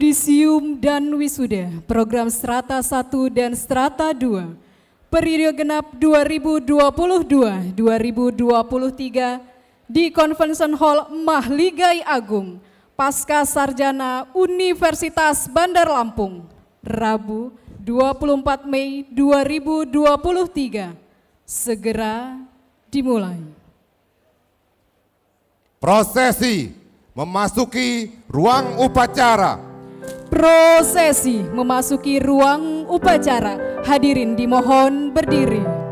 Yudisium dan Wisuda, program Strata 1 dan Strata 2, periode genap 2022-2023 di Convention Hall Mahligai Agung, Pasca Sarjana Universitas Bandar Lampung, Rabu 24 Mei 2023, segera dimulai. Prosesi memasuki ruang upacara. Prosesi memasuki ruang upacara. Hadirin dimohon berdiri.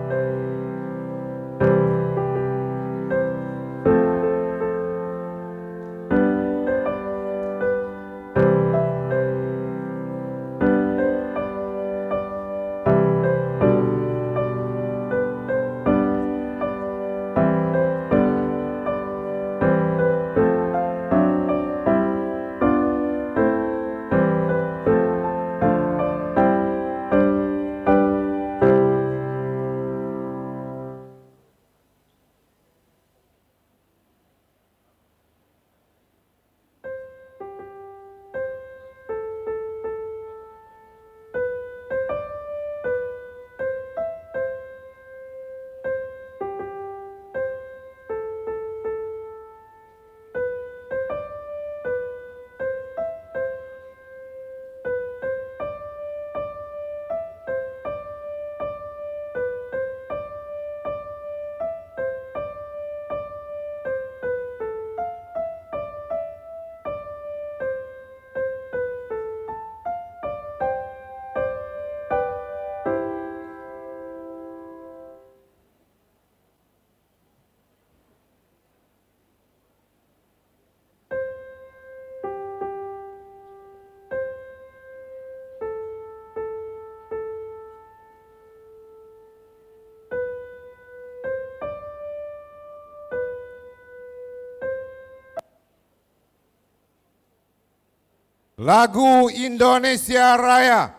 Lagu Indonesia Raya.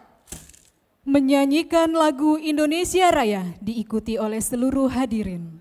Menyanyikan lagu Indonesia Raya diikuti oleh seluruh hadirin.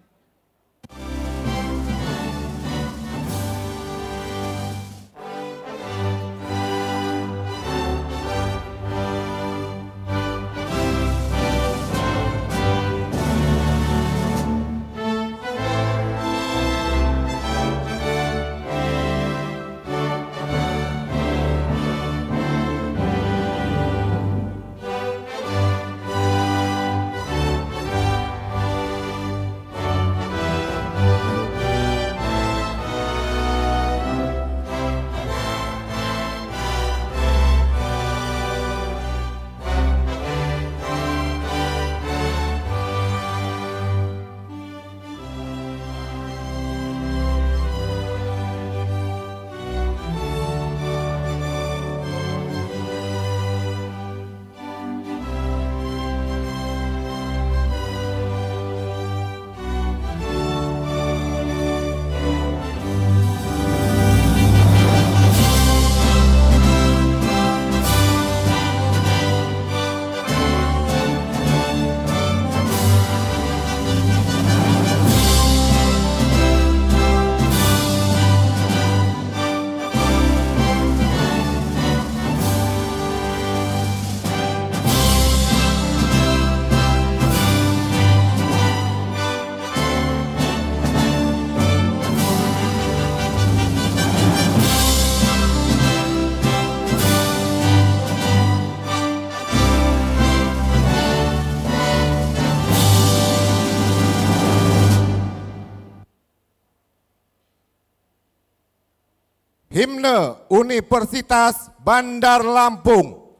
Himne Universitas Bandar Lampung.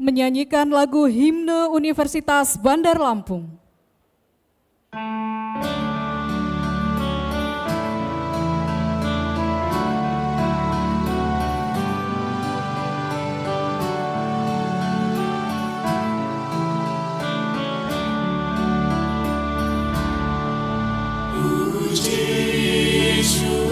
Menyanyikan lagu Himne Universitas Bandar Lampung. Universitas Bandar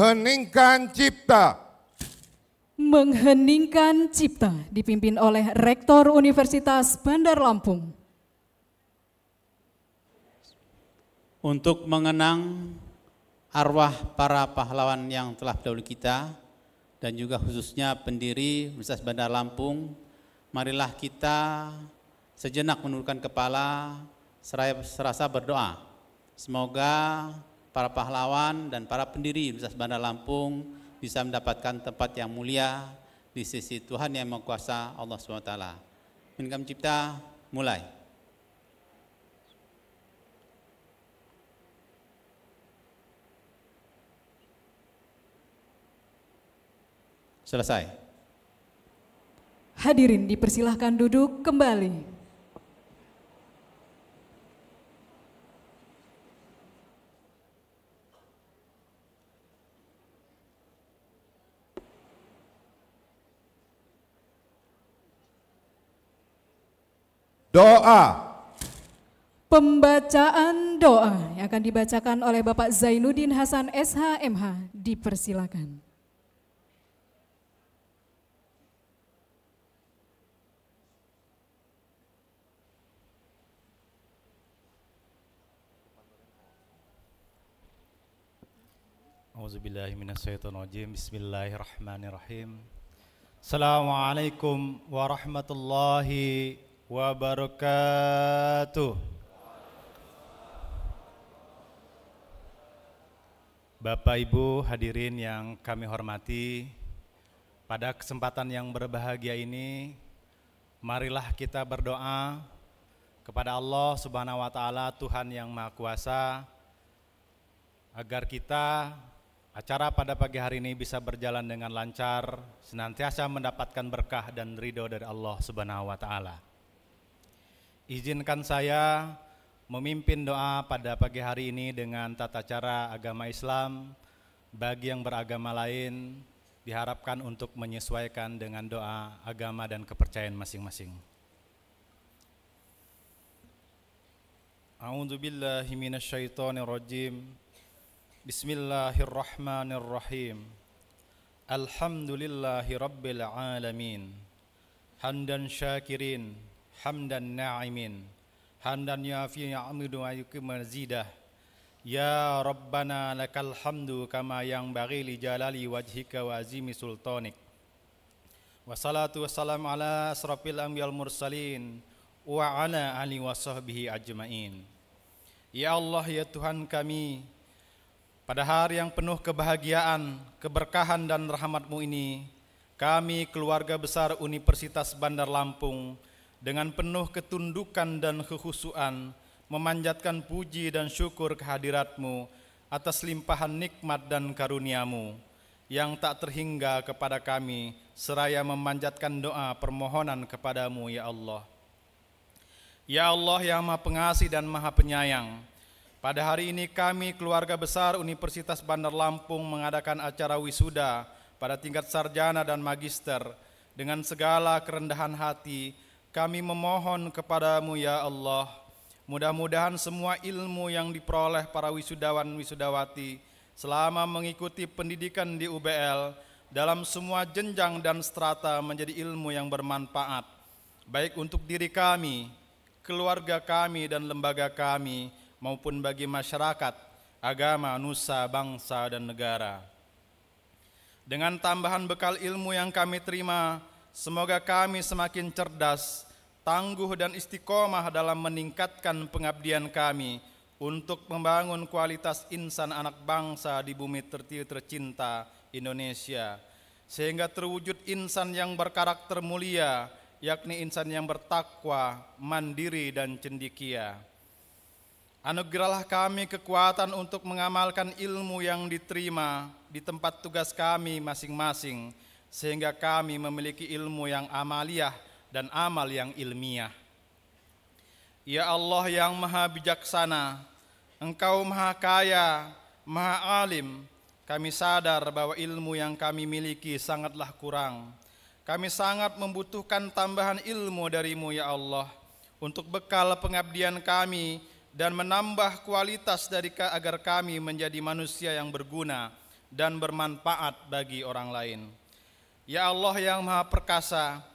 Mengheningkan cipta. Mengheningkan cipta dipimpin oleh Rektor Universitas Bandar Lampung. Untuk mengenang arwah para pahlawan yang telah berdahulu kita dan juga khususnya pendiri Universitas Bandar Lampung, marilah kita sejenak menurunkan kepala serasa berdoa. Semoga para pahlawan dan para pendiri Universitas Bandar Lampung bisa mendapatkan tempat yang mulia di sisi Tuhan yang Maha Allah SWT. Menikam cipta, mulai. Selesai. Hadirin dipersilahkan duduk kembali. Doa. Pembacaan doa yang akan dibacakan oleh Bapak Zainuddin Hasan SHMH dipersilakan. Auzubillahiminasyaitonirrajim. Bismillahirrahmanirrahim. Assalamualaikum warahmatullahi wabarakatuh. Bapak Ibu hadirin yang kami hormati, pada kesempatan yang berbahagia ini, marilah kita berdoa kepada Allah Subhanahu wa taala, Tuhan yang Maha Kuasa, agar kita acara pada pagi hari ini bisa berjalan dengan lancar, senantiasa mendapatkan berkah dan ridho dari Allah Subhanahu wa taala. Izinkan saya memimpin doa pada pagi hari ini dengan tata cara agama Islam. Bagi yang beragama lain, diharapkan untuk menyesuaikan dengan doa agama dan kepercayaan masing-masing. A'udzu billahi. Bismillahirrahmanirrahim. Alhamdulillahi rabbil alamin. Hamdan syakirin hamdan na'imin. Hamdan yafi ya'mudu wa yukim mazidah Ya Rabbana lakal hamdu kama yang bagi li jalali wajhika wa azimi sultanik. Wassalatu wassalamu ala asrafil anbiyal mursalin wa ala ali wa sahbihi ajma'in. Ya Allah ya Tuhan kami pada hari yang penuh kebahagiaan, keberkahan dan rahmatmu ini kami keluarga besar Universitas Bandar Lampung dengan penuh ketundukan dan kekhusuan memanjatkan puji dan syukur kehadiratmu atas limpahan nikmat dan karuniamu yang tak terhingga kepada kami seraya memanjatkan doa permohonan kepadamu ya Allah. Ya Allah yang maha pengasih dan maha penyayang, pada hari ini kami keluarga besar Universitas Bandar Lampung mengadakan acara wisuda pada tingkat sarjana dan magister dengan segala kerendahan hati kami memohon kepadamu ya Allah, mudah-mudahan semua ilmu yang diperoleh para wisudawan wisudawati selama mengikuti pendidikan di UBL dalam semua jenjang dan strata menjadi ilmu yang bermanfaat, baik untuk diri kami, keluarga kami dan lembaga kami, maupun bagi masyarakat, agama, nusa, bangsa, dan negara. Dengan tambahan bekal ilmu yang kami terima, Semoga kami semakin cerdas, tangguh dan istiqomah dalam meningkatkan pengabdian kami untuk membangun kualitas insan anak bangsa di bumi tercinta Indonesia sehingga terwujud insan yang berkarakter mulia yakni insan yang bertakwa, mandiri dan cendikia. Anugerahlah kami kekuatan untuk mengamalkan ilmu yang diterima di tempat tugas kami masing-masing, sehingga kami memiliki ilmu yang amaliyah dan amal yang ilmiah. Ya Allah yang maha bijaksana, Engkau maha kaya, maha alim, kami sadar bahwa ilmu yang kami miliki sangatlah kurang. Kami sangat membutuhkan tambahan ilmu darimu ya Allah, untuk bekal pengabdian kami dan menambah kualitas dari agar kami menjadi manusia yang berguna dan bermanfaat bagi orang lain. Ya Allah yang Maha Perkasa,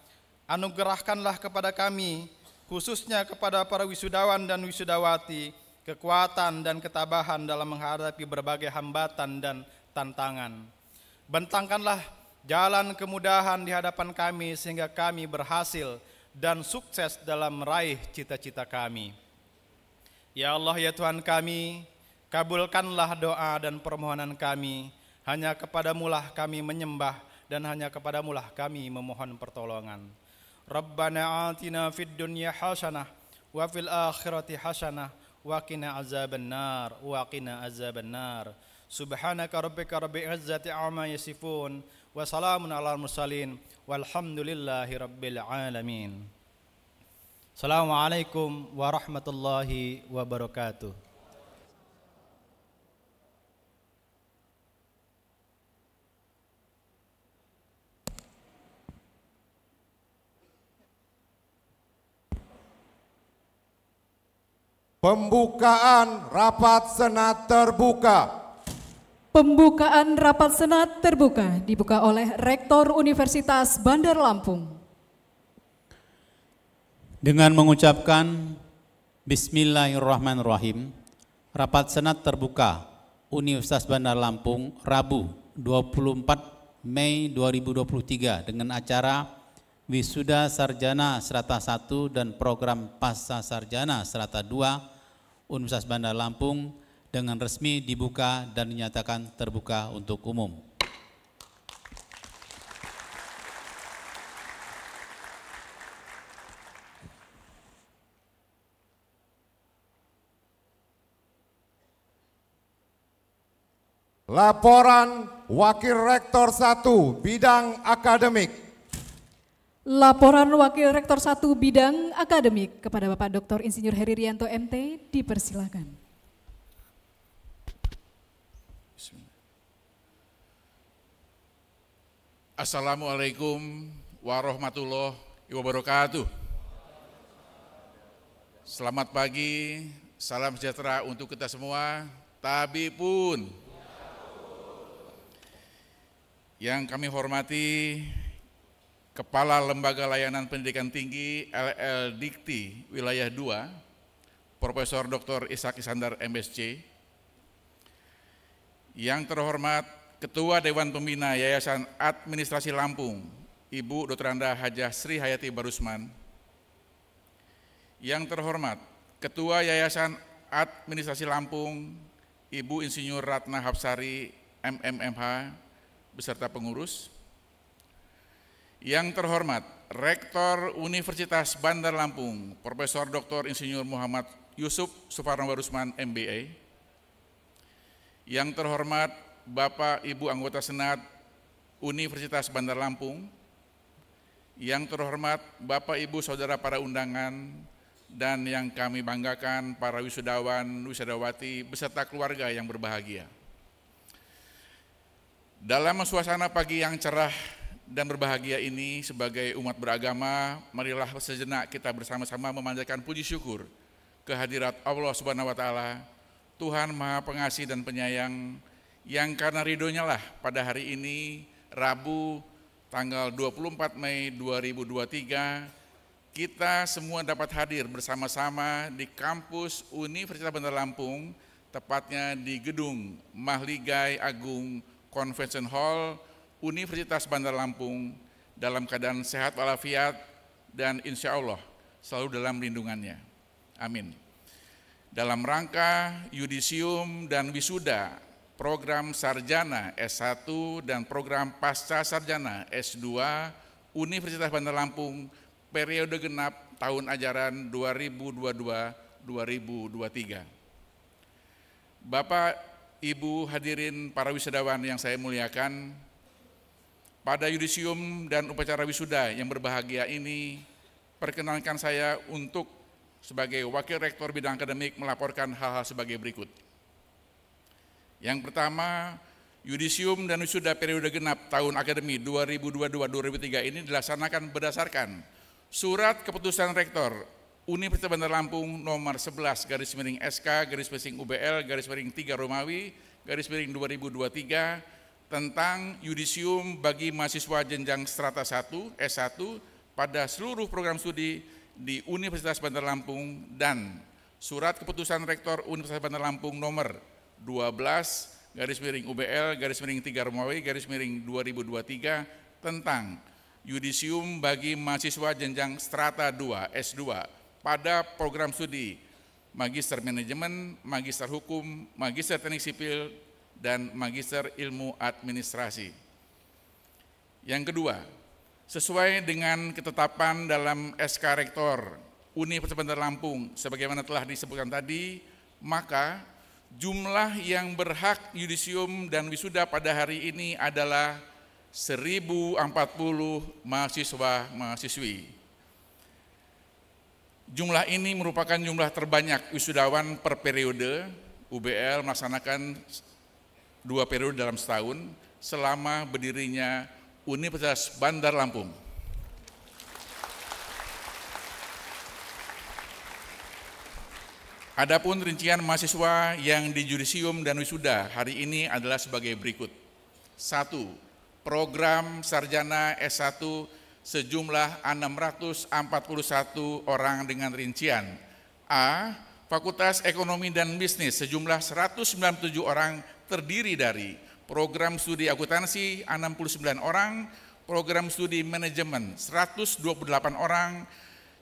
anugerahkanlah kepada kami, khususnya kepada para wisudawan dan wisudawati, kekuatan dan ketabahan dalam menghadapi berbagai hambatan dan tantangan. Bentangkanlah jalan kemudahan di hadapan kami sehingga kami berhasil dan sukses dalam meraih cita-cita kami. Ya Allah ya Tuhan kami, kabulkanlah doa dan permohonan kami. Hanya kepadamulah kami menyembah dan hanya kepadamulah kami memohon pertolongan. Rabbana atina fid dunya hasanah wa fil akhirati hasanah wa qina azaban nar wa qina azaban nar. Subhanaka rabbika rabbil izzati amma yasifun wa salamun alal mursalin walhamdulillahi rabbil alamin. Assalamualaikum warahmatullahi wabarakatuh. Pembukaan rapat senat terbuka. Pembukaan rapat senat terbuka dibuka oleh Rektor Universitas Bandar Lampung. Dengan mengucapkan Bismillahirrahmanirrahim, rapat senat terbuka Universitas Bandar Lampung Rabu 24 Mei 2023 dengan acara Wisuda Sarjana Serata 1 dan program Pasca Sarjana Serata 2 Universitas Bandar Lampung dengan resmi dibuka dan dinyatakan terbuka untuk umum. Laporan Wakil Rektor 1 Bidang Akademik. Laporan Wakil Rektor 1 Bidang Akademik kepada Bapak Dr. Insinyur Heri Rianto MT dipersilakan. Assalamualaikum warahmatullahi wabarakatuh. Selamat pagi, salam sejahtera untuk kita semua. Tabi pun yang kami hormati Kepala Lembaga Layanan Pendidikan Tinggi LL Dikti Wilayah 2, Profesor Dr. Ishak Isandar MSc, yang terhormat Ketua Dewan Pembina Yayasan Administrasi Lampung, Ibu Dr. Anda Hajah Sri Hayati Barusman, yang terhormat Ketua Yayasan Administrasi Lampung, Ibu Insinyur Ratna Hapsari, MMMH, beserta pengurus. Yang terhormat Rektor Universitas Bandar Lampung, Profesor Dr. Insinyur Muhammad Yusuf Suparno Barusman, MBA. Yang terhormat Bapak Ibu anggota Senat Universitas Bandar Lampung. Yang terhormat Bapak Ibu Saudara para undangan dan yang kami banggakan para wisudawan, wisudawati beserta keluarga yang berbahagia. Dalam suasana pagi yang cerah dan berbahagia ini sebagai umat beragama, marilah sejenak kita bersama-sama memanjatkan puji syukur kehadirat Allah Subhanahu wa taala, Tuhan Maha Pengasih dan Penyayang yang karena ridhonya lah pada hari ini Rabu tanggal 24 Mei 2023 kita semua dapat hadir bersama-sama di kampus Universitas Bandar Lampung, tepatnya di gedung Mahligai Agung Convention Hall Universitas Bandar Lampung dalam keadaan sehat walafiat dan insya Allah selalu dalam lindungannya. Amin. Dalam rangka yudisium dan wisuda program sarjana S1 dan program pasca sarjana S2 Universitas Bandar Lampung periode genap tahun ajaran 2022-2023. Bapak, Ibu hadirin para wisudawan yang saya muliakan, pada yudisium dan upacara wisuda yang berbahagia ini, perkenankan saya untuk sebagai Wakil Rektor Bidang Akademik melaporkan hal-hal sebagai berikut. Yang pertama, Yudisium dan wisuda periode genap tahun akademi 2022-2003 ini dilaksanakan berdasarkan Surat Keputusan Rektor Universitas Bandar Lampung nomor 11 garis miring SK garis miring UBL garis miring 3 Romawi garis miring 2023 tentang yudisium bagi mahasiswa jenjang strata 1 S1 pada seluruh program studi di Universitas Bandar Lampung dan Surat Keputusan Rektor Universitas Bandar Lampung nomor 12 garis miring UBL, garis miring 3 Romawi, garis miring 2023 tentang yudisium bagi mahasiswa jenjang strata 2, S2 pada program studi Magister Manajemen, Magister Hukum, Magister Teknik Sipil, dan Magister Ilmu Administrasi. Yang kedua, sesuai dengan ketetapan dalam SK Rektor Universitas Bandar Lampung, sebagaimana telah disebutkan tadi, maka jumlah yang berhak yudisium dan wisuda pada hari ini adalah 1040 mahasiswa-mahasiswi. Jumlah ini merupakan jumlah terbanyak wisudawan per periode. UBL melaksanakan dua periode dalam setahun selama berdirinya Universitas Bandar Lampung. Adapun rincian mahasiswa yang di judisium dan wisuda hari ini adalah sebagai berikut. Satu, program sarjana S1 sejumlah 641 orang dengan rincian. A, Fakultas Ekonomi dan Bisnis sejumlah 197 orang terdiri dari program studi akuntansi 69 orang, program studi manajemen 128 orang,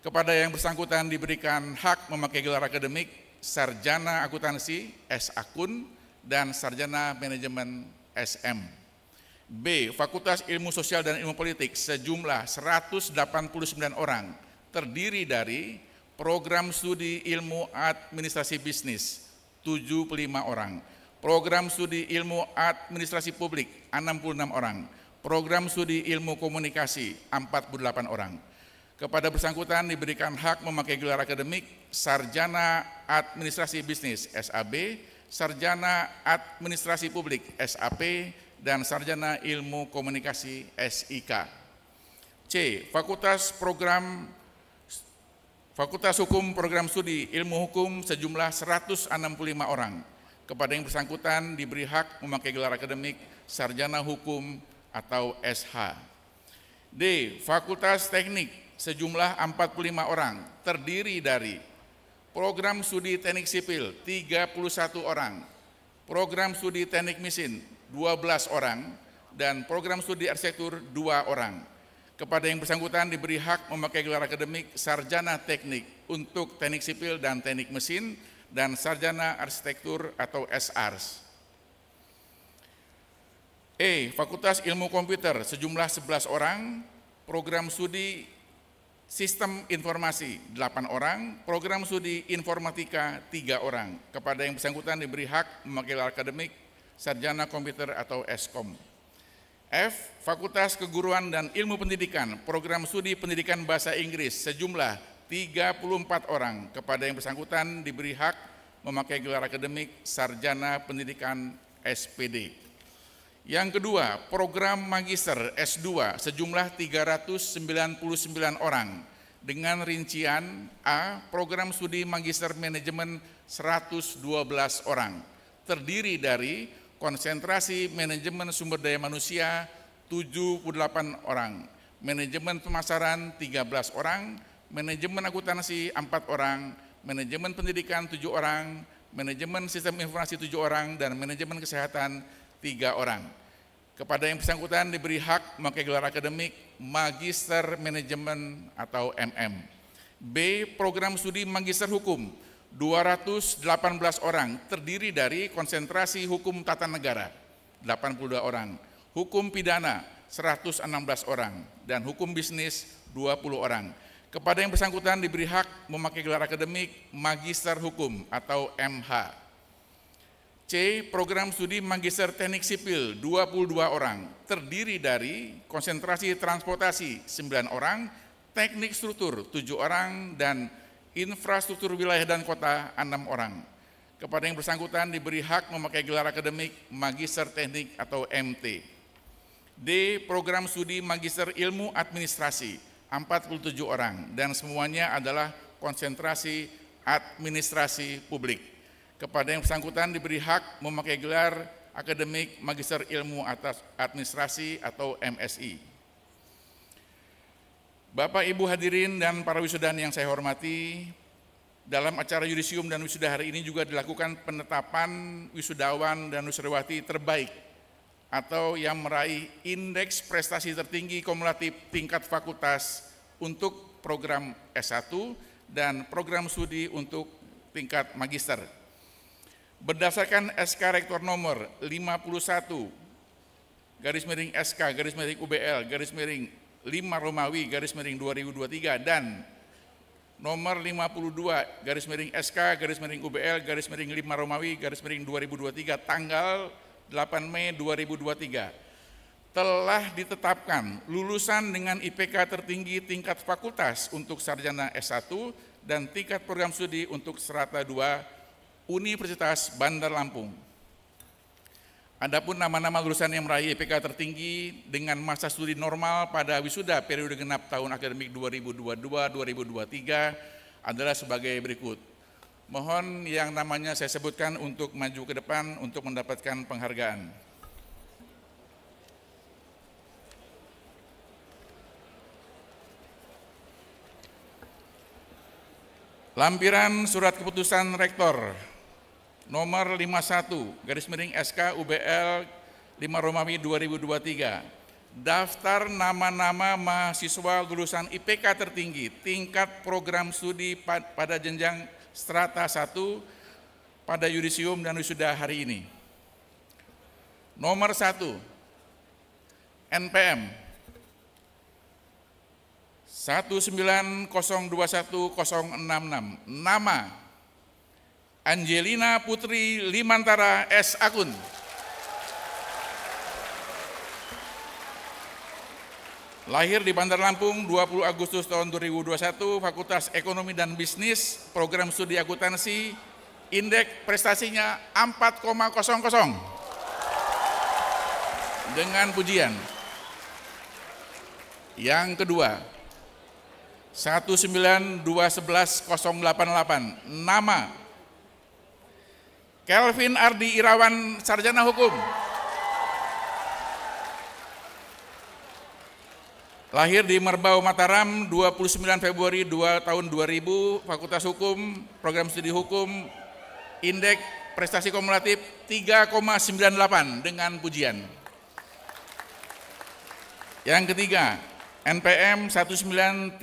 kepada yang bersangkutan diberikan hak memakai gelar akademik sarjana akuntansi S akun dan sarjana manajemen SM. B. Fakultas Ilmu Sosial dan Ilmu Politik sejumlah 189 orang terdiri dari program studi ilmu administrasi bisnis 75 orang, program studi ilmu administrasi publik 66 orang, program studi ilmu komunikasi 48 orang kepada bersangkutan diberikan hak memakai gelar akademik Sarjana Administrasi Bisnis SAB, Sarjana Administrasi Publik SAP, dan Sarjana Ilmu Komunikasi SIK. C. Fakultas Program Fakultas Hukum Program Studi Ilmu Hukum sejumlah 165 orang. Kepada yang bersangkutan diberi hak memakai gelar akademik Sarjana Hukum atau SH. D. Fakultas Teknik sejumlah 45 orang terdiri dari program studi teknik sipil 31 orang, program studi teknik mesin 12 orang, dan program studi arsitektur 2 orang. Kepada yang bersangkutan diberi hak memakai gelar akademik sarjana teknik untuk teknik sipil dan teknik mesin dan sarjana arsitektur atau SARS. E. Fakultas Ilmu Komputer sejumlah 11 orang, program studi Sistem informasi 8 orang, program studi informatika 3 orang. Kepada yang bersangkutan diberi hak memakai akademik sarjana komputer atau SKOM. F. Fakultas Keguruan dan Ilmu Pendidikan, program studi pendidikan bahasa Inggris sejumlah 34 orang. Kepada yang bersangkutan diberi hak memakai gelar akademik sarjana pendidikan SPD. Yang kedua, program magister S2 sejumlah 399 orang dengan rincian A, program studi magister manajemen 112 orang, terdiri dari konsentrasi manajemen sumber daya manusia 78 orang, manajemen pemasaran 13 orang, manajemen akuntansi 4 orang, manajemen pendidikan 7 orang, manajemen sistem informasi 7 orang, dan manajemen kesehatan tiga orang. Kepada yang bersangkutan diberi hak memakai gelar akademik Magister Manajemen atau MM. B. Program studi Magister Hukum 218 orang terdiri dari konsentrasi hukum tata negara 82 orang, hukum pidana 116 orang, dan hukum bisnis 20 orang. Kepada yang bersangkutan diberi hak memakai gelar akademik Magister Hukum atau MH. C. Program studi Magister Teknik Sipil 22 orang, terdiri dari konsentrasi transportasi 9 orang, teknik struktur 7 orang, dan infrastruktur wilayah dan kota 6 orang. Kepada yang bersangkutan diberi hak memakai gelar akademik Magister Teknik atau MT. D. Program studi Magister Ilmu Administrasi 47 orang dan semuanya adalah konsentrasi administrasi publik. Kepada yang bersangkutan diberi hak memakai gelar akademik Magister Ilmu Atas Administrasi atau MSI. Bapak Ibu hadirin dan para wisudawan yang saya hormati, dalam acara yudisium dan wisuda hari ini juga dilakukan penetapan wisudawan dan wisudawati terbaik atau yang meraih indeks prestasi tertinggi kumulatif tingkat fakultas untuk program S1 dan program studi untuk tingkat magister. Berdasarkan SK Rektor nomor 51 garis miring SK garis miring UBL garis miring 5 Romawi garis miring 2023 dan nomor 52 garis miring SK garis miring UBL garis miring 5 Romawi garis miring 2023 tanggal 8 Mei 2023 telah ditetapkan lulusan dengan IPK tertinggi tingkat fakultas untuk sarjana S1 dan tingkat program studi untuk serata 2 Universitas Bandar Lampung. Adapun nama-nama lulusan yang meraih IPK tertinggi dengan masa studi normal pada wisuda periode genap tahun akademik 2022-2023 adalah sebagai berikut. Mohon yang namanya saya sebutkan untuk maju ke depan untuk mendapatkan penghargaan. Lampiran surat keputusan rektor nomor 51 garis miring SK UBL 5 Romawi 2023 daftar nama-nama mahasiswa lulusan IPK tertinggi tingkat program studi pada jenjang strata 1 pada yudisium dan wisuda hari ini. Nomor 1, NPM 190210066, nama Angelina Putri Limantara S. Akun. Lahir di Bandar Lampung 20 Agustus tahun 2021, Fakultas Ekonomi dan Bisnis, program studi akuntansi, indeks prestasinya 4,00 dengan pujian. Yang kedua, 1921088, nama Kelvin Ardi Irawan, Sarjana Hukum. Lahir di Merbau Mataram 29 Februari 2 tahun 2000, Fakultas Hukum, Program Studi Hukum, Indeks Prestasi Kumulatif 3,98 dengan pujian. Yang ketiga, NPM 19311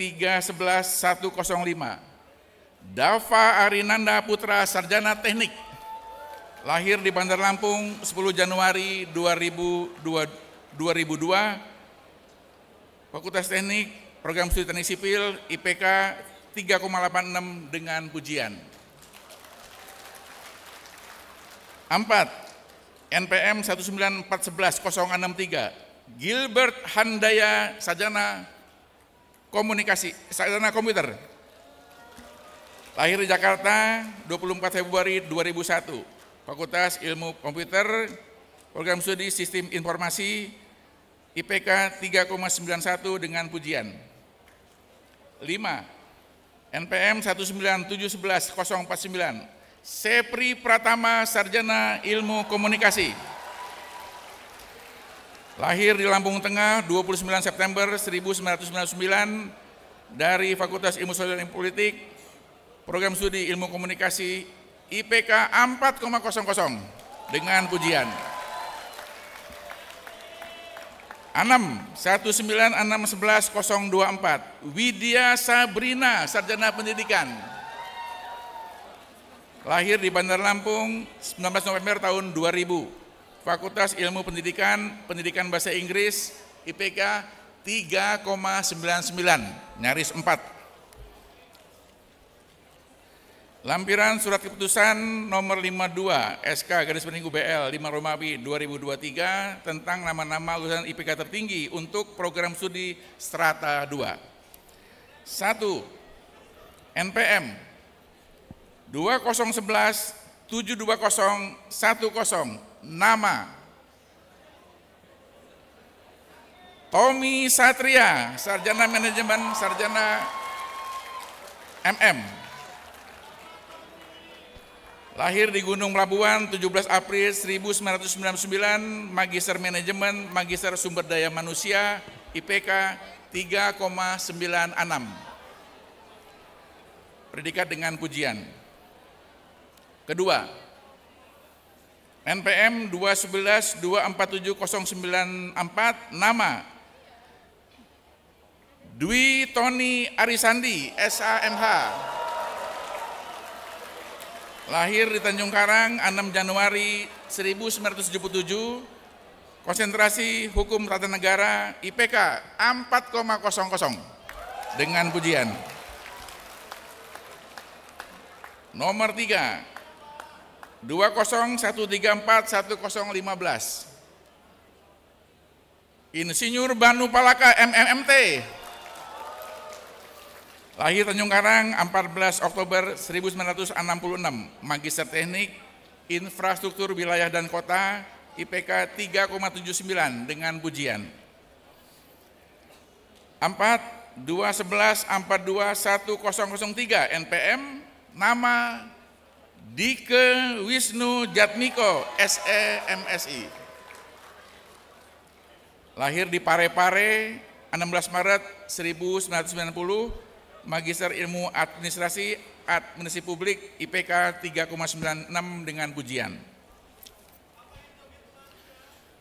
Dava Arinanda Putra Sarjana Teknik. Lahir di Bandar Lampung 10 Januari 2002, 2002 Fakultas Teknik, Program Studi Teknik Sipil, IPK 3,86 dengan pujian. Empat, NPM 19411-063, Gilbert Handaya Sajana Komunikasi, Sajana Komputer. Lahir di Jakarta 24 Februari 2001, Fakultas Ilmu Komputer, Program Studi Sistem Informasi, IPK 3,91 dengan pujian. 5. NPM 19711 Sepri Pratama Sarjana Ilmu Komunikasi. Lahir di Lampung Tengah 29 September 1999 dari Fakultas Ilmu Sosial dan Politik, Program Studi Ilmu Komunikasi IPK 4,00 dengan pujian. 6 19611 024 Widya Sabrina Sarjana Pendidikan. Lahir di Bandar Lampung 19 November tahun 2000 Fakultas Ilmu Pendidikan Pendidikan Bahasa Inggris IPK 3,99 nyaris 4 Lampiran Surat Keputusan nomor 52 SK garis miring UBL 5 Romawi 2023 tentang nama-nama lulusan IPK tertinggi untuk program studi strata 2. 1. NPM 2011 72010 nama Tommy Satria, Sarjana Manajemen, Sarjana MM Lahir di Gunung Pelabuhan 17 April 1999, Magister Manajemen, Magister Sumber Daya Manusia, IPK 3,96. Predikat dengan pujian. Kedua, NPM 211 247094 nama Dwi Tony Arisandi, SAMH. Lahir di Tanjung Karang 6 Januari 1977, konsentrasi hukum tata negara IPK 4,00 dengan pujian. Nomor 3, 201341015. Insinyur Banu Palaka MMMT Lahir Tanjung Karang 14 Oktober 1966, Magister Teknik, Infrastruktur Wilayah dan Kota, IPK 3,79 dengan pujian. 4 211 42 1003 NPM nama Dike Wisnu Jatmiko SE MSI. Lahir di Parepare 16 Maret 1990 Magister Ilmu Administrasi Administrasi Publik IPK 3,96 dengan pujian.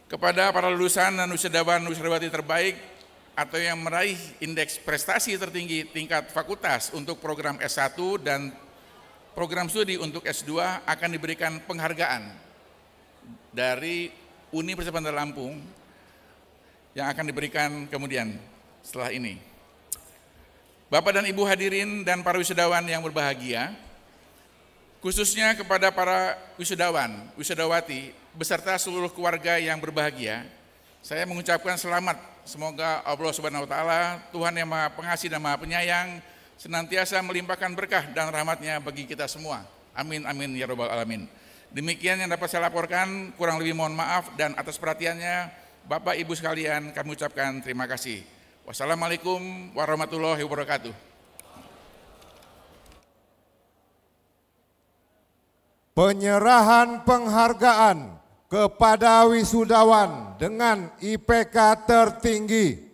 Kepada para lulusan dan wisudawan wisudawati terbaik atau yang meraih indeks prestasi tertinggi tingkat fakultas untuk program S1 dan program studi untuk S2 akan diberikan penghargaan dari Universitas Bandar Lampung yang akan diberikan kemudian setelah ini. Bapak dan Ibu hadirin dan para wisudawan yang berbahagia, khususnya kepada para wisudawan, wisudawati, beserta seluruh keluarga yang berbahagia, saya mengucapkan selamat. Semoga Allah Subhanahu wa taala, Tuhan yang Maha Pengasih dan Maha Penyayang, senantiasa melimpahkan berkah dan rahmatnya bagi kita semua. Amin amin ya robbal alamin. Demikian yang dapat saya laporkan, kurang lebih mohon maaf dan atas perhatiannya Bapak Ibu sekalian kami ucapkan terima kasih. Wassalamualaikum warahmatullahi wabarakatuh. Penyerahan penghargaan kepada wisudawan dengan IPK tertinggi.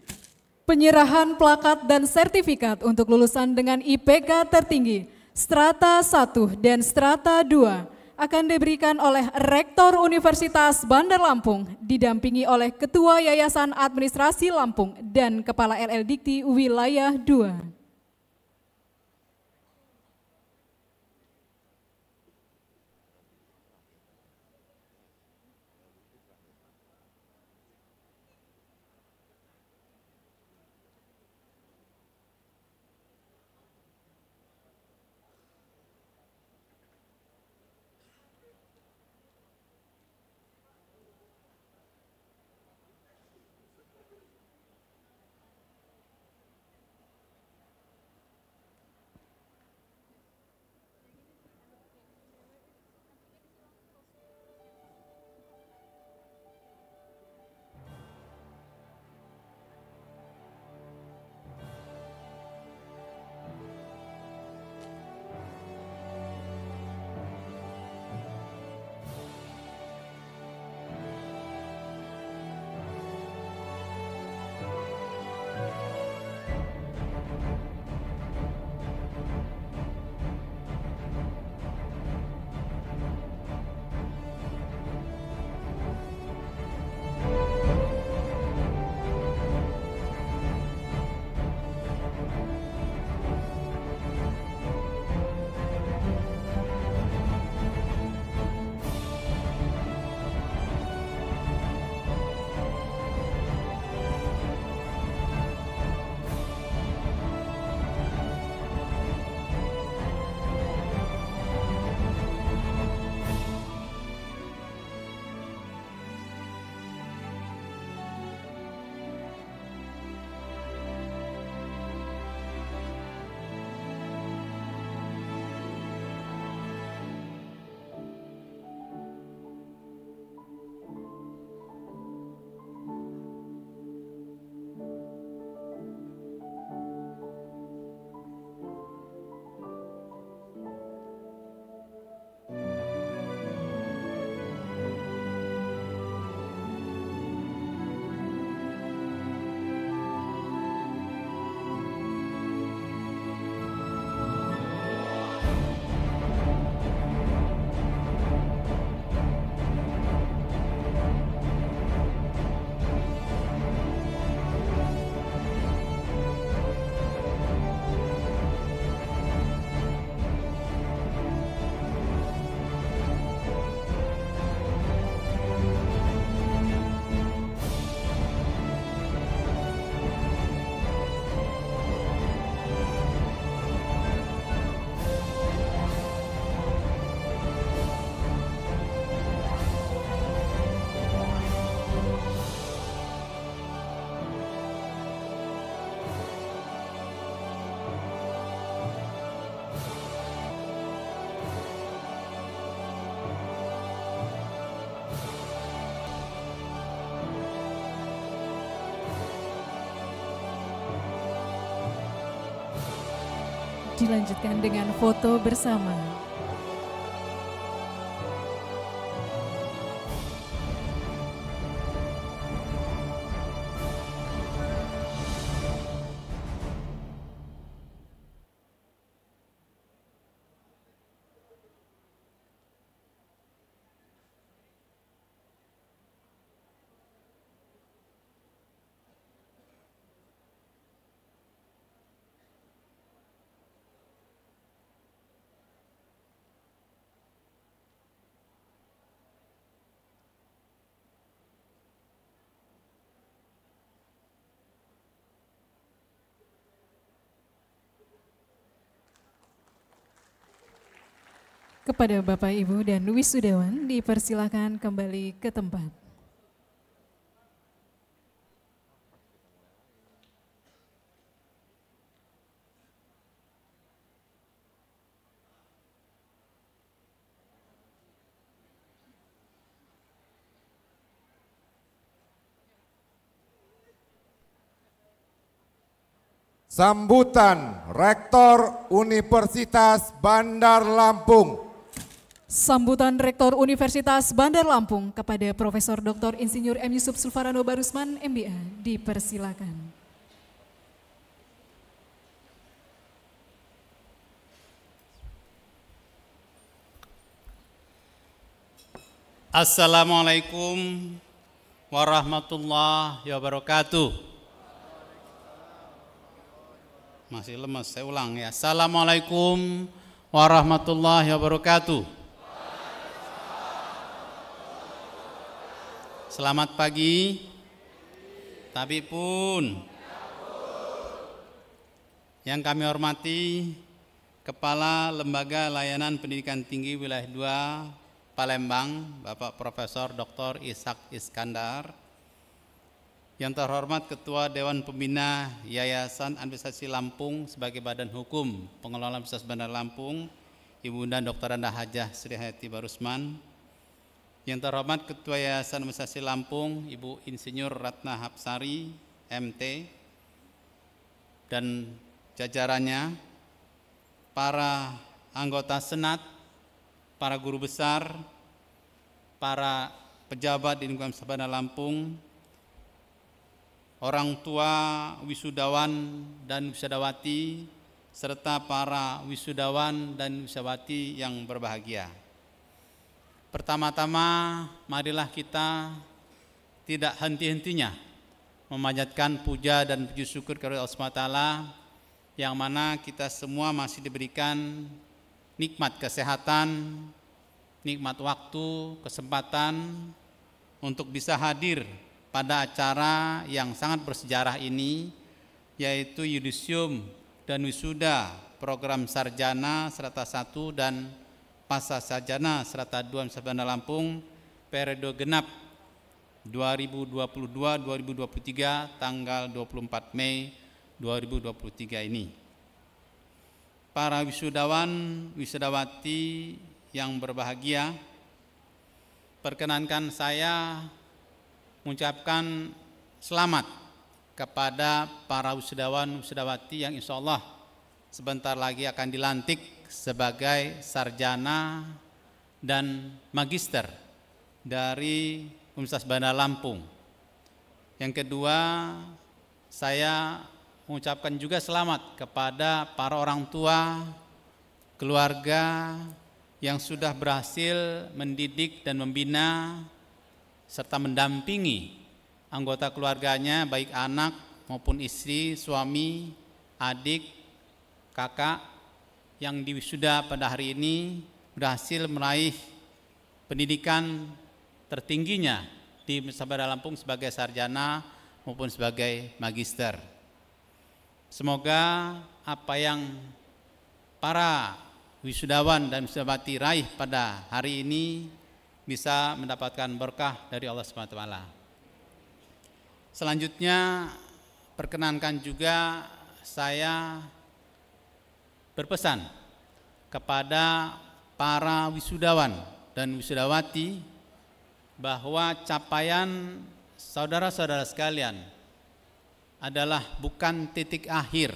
Penyerahan plakat dan sertifikat untuk lulusan dengan IPK tertinggi strata 1 dan strata 2 akan diberikan oleh Rektor Universitas Bandar Lampung, didampingi oleh Ketua Yayasan Administrasi Lampung dan Kepala LL Dikti Wilayah 2. Dilanjutkan dengan foto bersama. Kepada Bapak Ibu dan wisudawan dipersilakan kembali ke tempat. Sambutan Rektor Universitas Bandar Lampung Sambutan Rektor Universitas Bandar Lampung kepada Profesor Dr. Insinyur M. Yusuf Sulfarano Barusman, MBA, dipersilakan. Assalamualaikum warahmatullahi wabarakatuh. Masih lemas, saya ulang ya. Assalamualaikum warahmatullahi wabarakatuh. Selamat pagi. Tapi pun yang kami hormati Kepala Lembaga Layanan Pendidikan Tinggi Wilayah 2 Palembang, Bapak Profesor Dr. Ishak Iskandar. Yang terhormat Ketua Dewan Pembina Yayasan Administrasi Lampung sebagai Badan Hukum Pengelola Universitas Bandar Lampung, Ibunda Dr. Anda Hajah Sri Hayati Barusman, yang terhormat Ketua Yayasan Administrasi Lampung, Ibu Insinyur Ratna Hapsari, MT, dan jajarannya, para anggota Senat, para guru besar, para pejabat di lingkungan Sabana Lampung, orang tua wisudawan dan wisudawati, serta para wisudawan dan wisudawati yang berbahagia. Pertama-tama marilah kita tidak henti-hentinya memanjatkan puja dan puji syukur kepada Allah SWT yang mana kita semua masih diberikan nikmat kesehatan, nikmat waktu, kesempatan untuk bisa hadir pada acara yang sangat bersejarah ini yaitu yudisium dan wisuda program sarjana serta satu dan Pasca Sarjana serta Dua Sabana Lampung periode genap 2022-2023 tanggal 24 Mei 2023 ini. Para wisudawan, wisudawati yang berbahagia, perkenankan saya mengucapkan selamat kepada para wisudawan, wisudawati yang insya Allah sebentar lagi akan dilantik sebagai sarjana dan magister dari Universitas Bandar Lampung. Yang kedua, saya mengucapkan juga selamat kepada para orang tua, keluarga yang sudah berhasil mendidik dan membina serta mendampingi anggota keluarganya baik anak maupun istri, suami, adik, kakak yang diwisuda pada hari ini berhasil meraih pendidikan tertingginya di Sabara Lampung sebagai sarjana maupun sebagai magister. Semoga apa yang para wisudawan dan wisudawati raih pada hari ini bisa mendapatkan berkah dari Allah SWT. Selanjutnya perkenankan juga saya berpesan kepada para wisudawan dan wisudawati bahwa capaian saudara-saudara sekalian adalah bukan titik akhir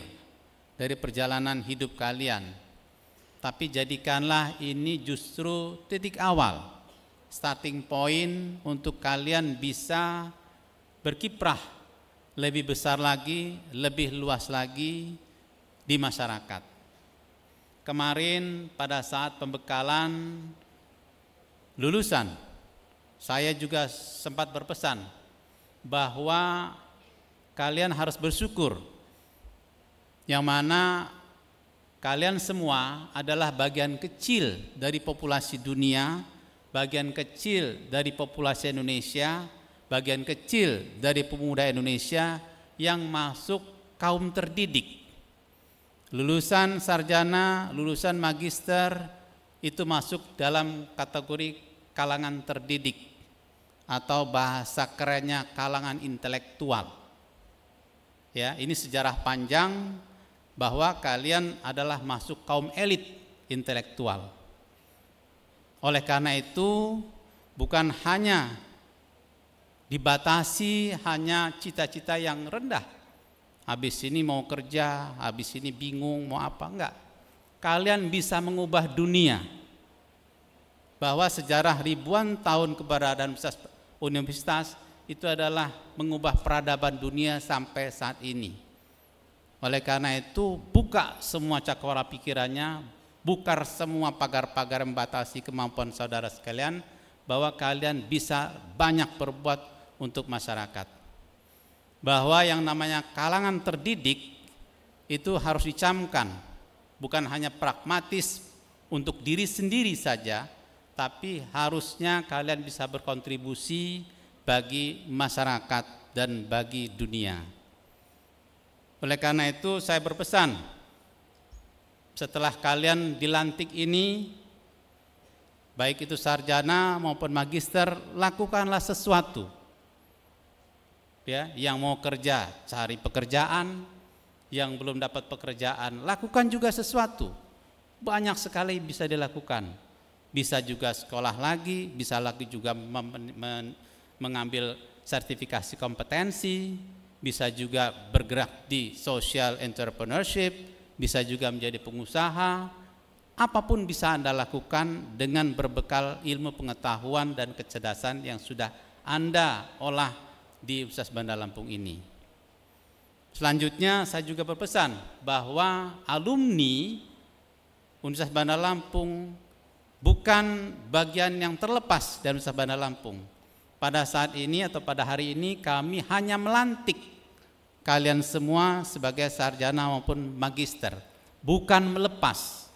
dari perjalanan hidup kalian. Tapi jadikanlah ini justru titik awal, starting point untuk kalian bisa berkiprah lebih besar lagi, lebih luas lagi di masyarakat. Kemarin pada saat pembekalan lulusan, saya juga sempat berpesan bahwa kalian harus bersyukur yang mana kalian semua adalah bagian kecil dari populasi dunia, bagian kecil dari populasi Indonesia, bagian kecil dari pemuda Indonesia yang masuk kaum terdidik. Lulusan sarjana, lulusan magister itu masuk dalam kategori kalangan terdidik atau bahasa kerennya kalangan intelektual. Ya, ini sejarah panjang bahwa kalian adalah masuk kaum elit intelektual. Oleh karena itu, bukan hanya dibatasi hanya cita-cita yang rendah. Habis ini mau kerja, habis ini bingung mau apa enggak. Kalian bisa mengubah dunia bahwa sejarah ribuan tahun keberadaan universitas itu adalah mengubah peradaban dunia sampai saat ini. Oleh karena itu, buka semua cakrawala pikirannya, bukar semua pagar-pagar membatasi kemampuan saudara sekalian, bahwa kalian bisa banyak berbuat untuk masyarakat. Bahwa yang namanya kalangan terdidik itu harus dicamkan, bukan hanya pragmatis untuk diri sendiri saja, tapi harusnya kalian bisa berkontribusi bagi masyarakat dan bagi dunia. Oleh karena itu saya berpesan setelah kalian dilantik ini baik itu sarjana maupun magister lakukanlah sesuatu ya yang mau kerja cari pekerjaan yang belum dapat pekerjaan lakukan juga sesuatu. Banyak sekali bisa dilakukan. Bisa juga sekolah lagi, bisa lagi juga mengambil sertifikasi kompetensi, bisa juga bergerak di social entrepreneurship, bisa juga menjadi pengusaha, apa pun bisa Anda lakukan dengan berbekal ilmu pengetahuan dan kecerdasan yang sudah Anda olah di Universitas Bandar Lampung ini. Selanjutnya saya juga berpesan bahwa alumni Universitas Bandar Lampung bukan bagian yang terlepas dari Universitas Bandar Lampung. Pada saat ini atau pada hari ini kami hanya melantik kalian semua sebagai sarjana maupun magister, bukan melepas.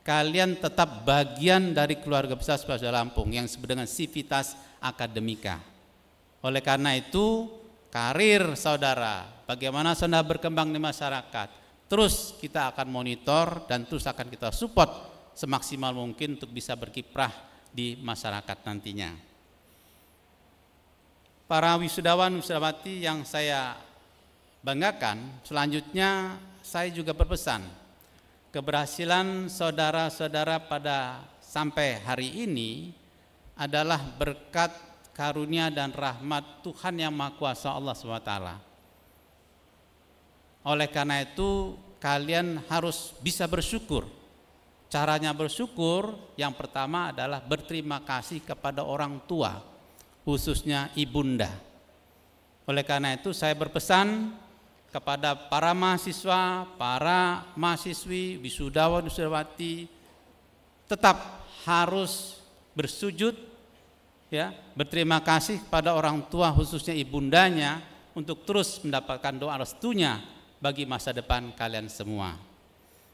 Kalian tetap bagian dari keluarga besar Universitas Bandar Lampung yang dengan sivitas akademika. Oleh karena itu, karir saudara, bagaimana saudara berkembang di masyarakat, terus kita akan monitor dan terus akan kita support semaksimal mungkin untuk bisa berkiprah di masyarakat nantinya. Para wisudawan wisudawati yang saya banggakan, selanjutnya saya juga berpesan keberhasilan saudara-saudara pada sampai hari ini adalah berkat karunia dan rahmat Tuhan yang Maha Kuasa Allah SWT. Oleh karena itu kalian harus bisa bersyukur Caranya bersyukur yang pertama adalah berterima kasih kepada orang tua, khususnya ibunda. Oleh karena itu saya berpesan kepada para mahasiswa, para mahasiswi, wisudawan, wisudawati tetap harus bersujud ya, berterima kasih kepada orang tua khususnya ibundanya untuk terus mendapatkan doa restunya bagi masa depan kalian semua.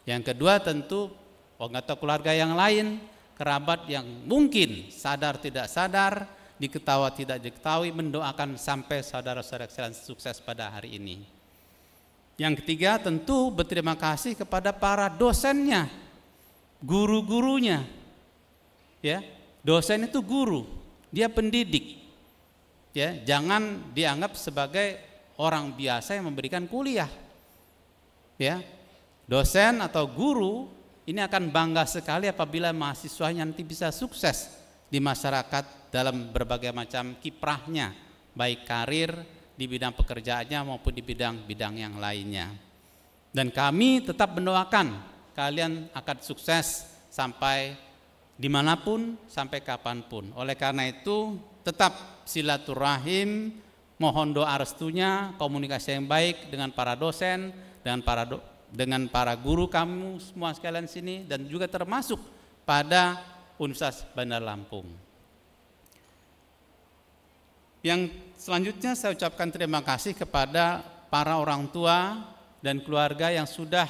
Yang kedua tentu atau keluarga yang lain, kerabat yang mungkin sadar tidak sadar, diketawa tidak diketahui, mendoakan sampai saudara-saudara sekalian sukses pada hari ini. Yang ketiga tentu berterima kasih kepada para dosennya, guru-gurunya. Ya, dosen itu guru, dia pendidik. Ya, jangan dianggap sebagai orang biasa yang memberikan kuliah. Ya, dosen atau guru ini akan bangga sekali apabila mahasiswanya nanti bisa sukses di masyarakat dalam berbagai macam kiprahnya, baik karir di bidang pekerjaannya maupun di bidang-bidang yang lainnya. Dan kami tetap mendoakan kalian akan sukses sampai di mana pun, sampai kapan pun. Oleh karena itu, tetap silaturahim, mohon doa restunya, komunikasi yang baik dengan para dosen, dengan para do, dengan para guru kamu semua sekalian sini, dan juga termasuk pada Universitas Bandar Lampung. Yang selanjutnya saya ucapkan terima kasih kepada para orang tua dan keluarga yang sudah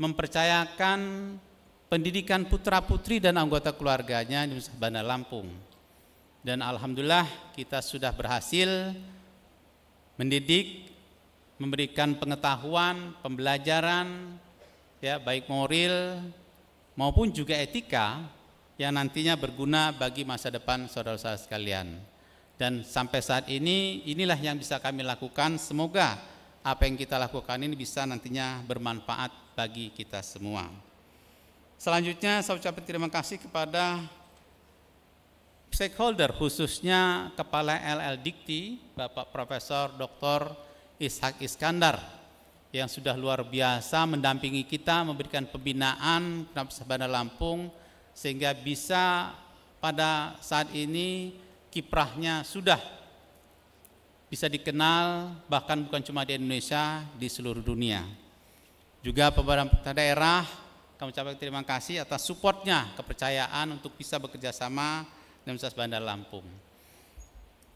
mempercayakan pendidikan putra-putri dan anggota keluarganya di Universitas Bandar Lampung. Dan alhamdulillah kita sudah berhasil mendidik, memberikan pengetahuan, pembelajaran ya baik moral maupun juga etika yang nantinya berguna bagi masa depan saudara-saudara sekalian. Dan sampai saat ini inilah yang bisa kami lakukan. Semoga apa yang kita lakukan ini bisa nantinya bermanfaat bagi kita semua. Selanjutnya saya ucapkan terima kasih kepada stakeholder khususnya Kepala LL Dikti Bapak Profesor Dr. Ishak Iskandar yang sudah luar biasa mendampingi kita memberikan pembinaan Universitas Bandar Lampung sehingga bisa pada saat ini kiprahnya sudah bisa dikenal bahkan bukan cuma di Indonesia, di seluruh dunia. Juga pemerintah daerah, kami ucapkan terima kasih atas supportnya, kepercayaan untuk bisa bekerja sama dengan Universitas Bandar Lampung.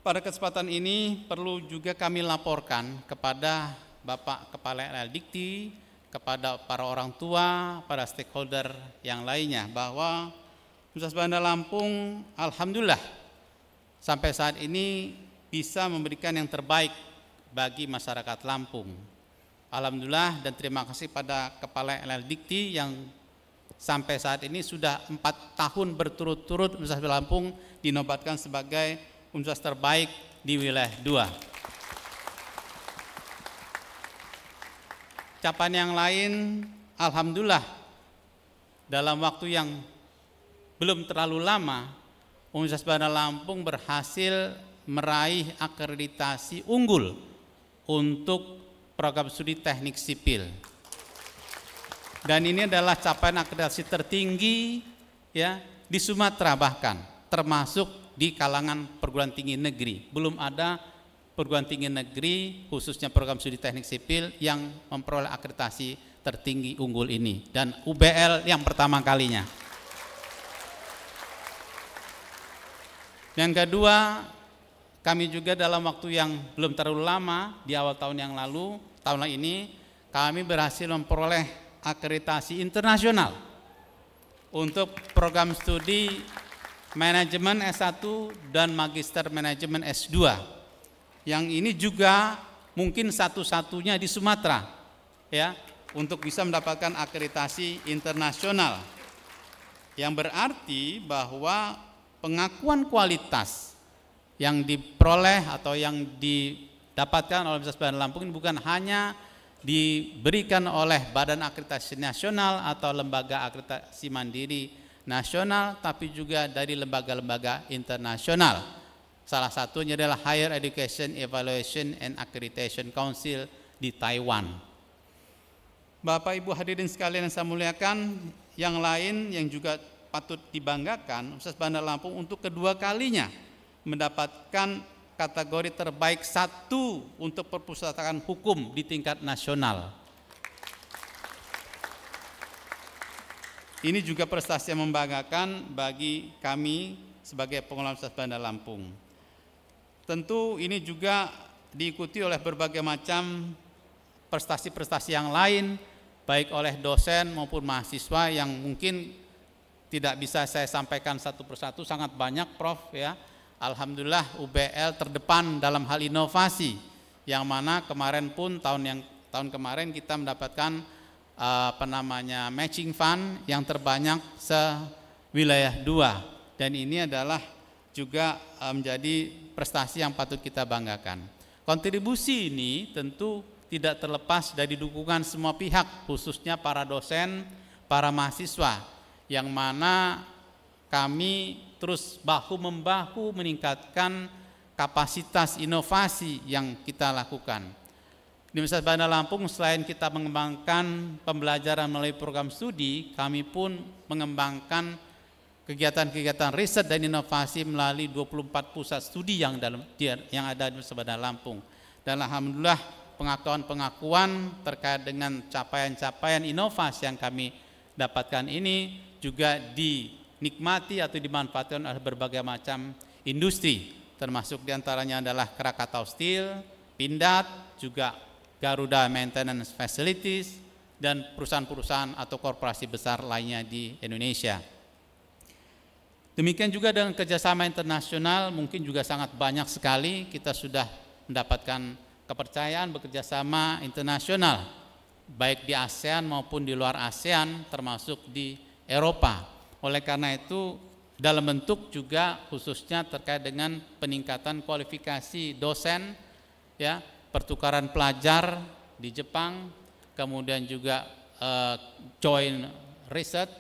Pada kesempatan ini perlu juga kami laporkan kepada Bapak Kepala LL Dikti, kepada para orang tua, para stakeholder yang lainnya bahwa Universitas Bandar Lampung Alhamdulillah sampai saat ini bisa memberikan yang terbaik bagi masyarakat Lampung. Alhamdulillah dan terima kasih pada Kepala LL Dikti yang sampai saat ini sudah empat tahun berturut-turut Universitas Lampung dinobatkan sebagai universitas terbaik di wilayah 2. Capaian yang lain, Alhamdulillah dalam waktu yang belum terlalu lama, Universitas Bandar Lampung berhasil meraih akreditasi unggul untuk program studi teknik sipil. Dan ini adalah capaian akreditasi tertinggi ya di Sumatera bahkan termasuk di kalangan perguruan tinggi negeri. Belum ada perguruan tinggi negeri khususnya program studi teknik sipil yang memperoleh akreditasi tertinggi unggul ini dan UBL yang pertama kalinya. Yang kedua, kami juga dalam waktu yang belum terlalu lama di awal tahun yang lalu, tahun ini kami berhasil memperoleh akreditasi internasional untuk program studi manajemen S1 dan magister manajemen S2. Yang ini juga mungkin satu-satunya di Sumatera ya untuk bisa mendapatkan akreditasi internasional. Yang berarti bahwa pengakuan kualitas yang diperoleh atau yang didapatkan oleh Universitas Bandar Lampung ini bukan hanya diberikan oleh Badan Akreditasi Nasional atau Lembaga Akreditasi Mandiri Nasional, tapi juga dari lembaga-lembaga internasional. Salah satunya adalah Higher Education Evaluation and Accreditation Council di Taiwan. Bapak Ibu hadirin sekalian yang saya muliakan, yang lain yang juga patut dibanggakan, Universitas Bandar Lampung untuk kedua kalinya mendapatkan kategori terbaik satu untuk perpustakaan hukum di tingkat nasional. Ini juga prestasi yang membanggakan bagi kami sebagai pengelola Universitas Bandar Lampung. Tentu ini juga diikuti oleh berbagai macam prestasi-prestasi yang lain, baik oleh dosen maupun mahasiswa yang mungkin tidak bisa saya sampaikan satu persatu, sangat banyak Prof ya Alhamdulillah UBL terdepan dalam hal inovasi yang mana kemarin pun tahun yang tahun kemarin kita mendapatkan uh, apa namanya matching fund yang terbanyak se wilayah dua dan ini adalah juga uh, menjadi prestasi yang patut kita banggakan. Kontribusi ini tentu tidak terlepas dari dukungan semua pihak khususnya para dosen, para mahasiswa yang mana kami terus bahu membahu meningkatkan kapasitas inovasi yang kita lakukan. Di Universitas Bandar Lampung selain kita mengembangkan pembelajaran melalui program studi, kami pun mengembangkan kegiatan-kegiatan riset dan inovasi melalui 24 pusat studi yang dalam yang ada di Universitas Bandar Lampung. Dan alhamdulillah pengakuan-pengakuan terkait dengan capaian-capaian inovasi yang kami dapatkan ini juga dinikmati atau dimanfaatkan oleh berbagai macam industri termasuk di antaranya adalah Krakatau Steel, Pindad, juga Garuda Maintenance Facilities, dan perusahaan-perusahaan atau korporasi besar lainnya di Indonesia. Demikian juga dengan kerjasama internasional mungkin juga sangat banyak sekali kita sudah mendapatkan kepercayaan bekerjasama internasional baik di ASEAN maupun di luar ASEAN termasuk di Eropa. Oleh karena itu dalam bentuk juga khususnya terkait dengan peningkatan kualifikasi dosen ya pertukaran pelajar di Jepang, kemudian juga uh, joint research,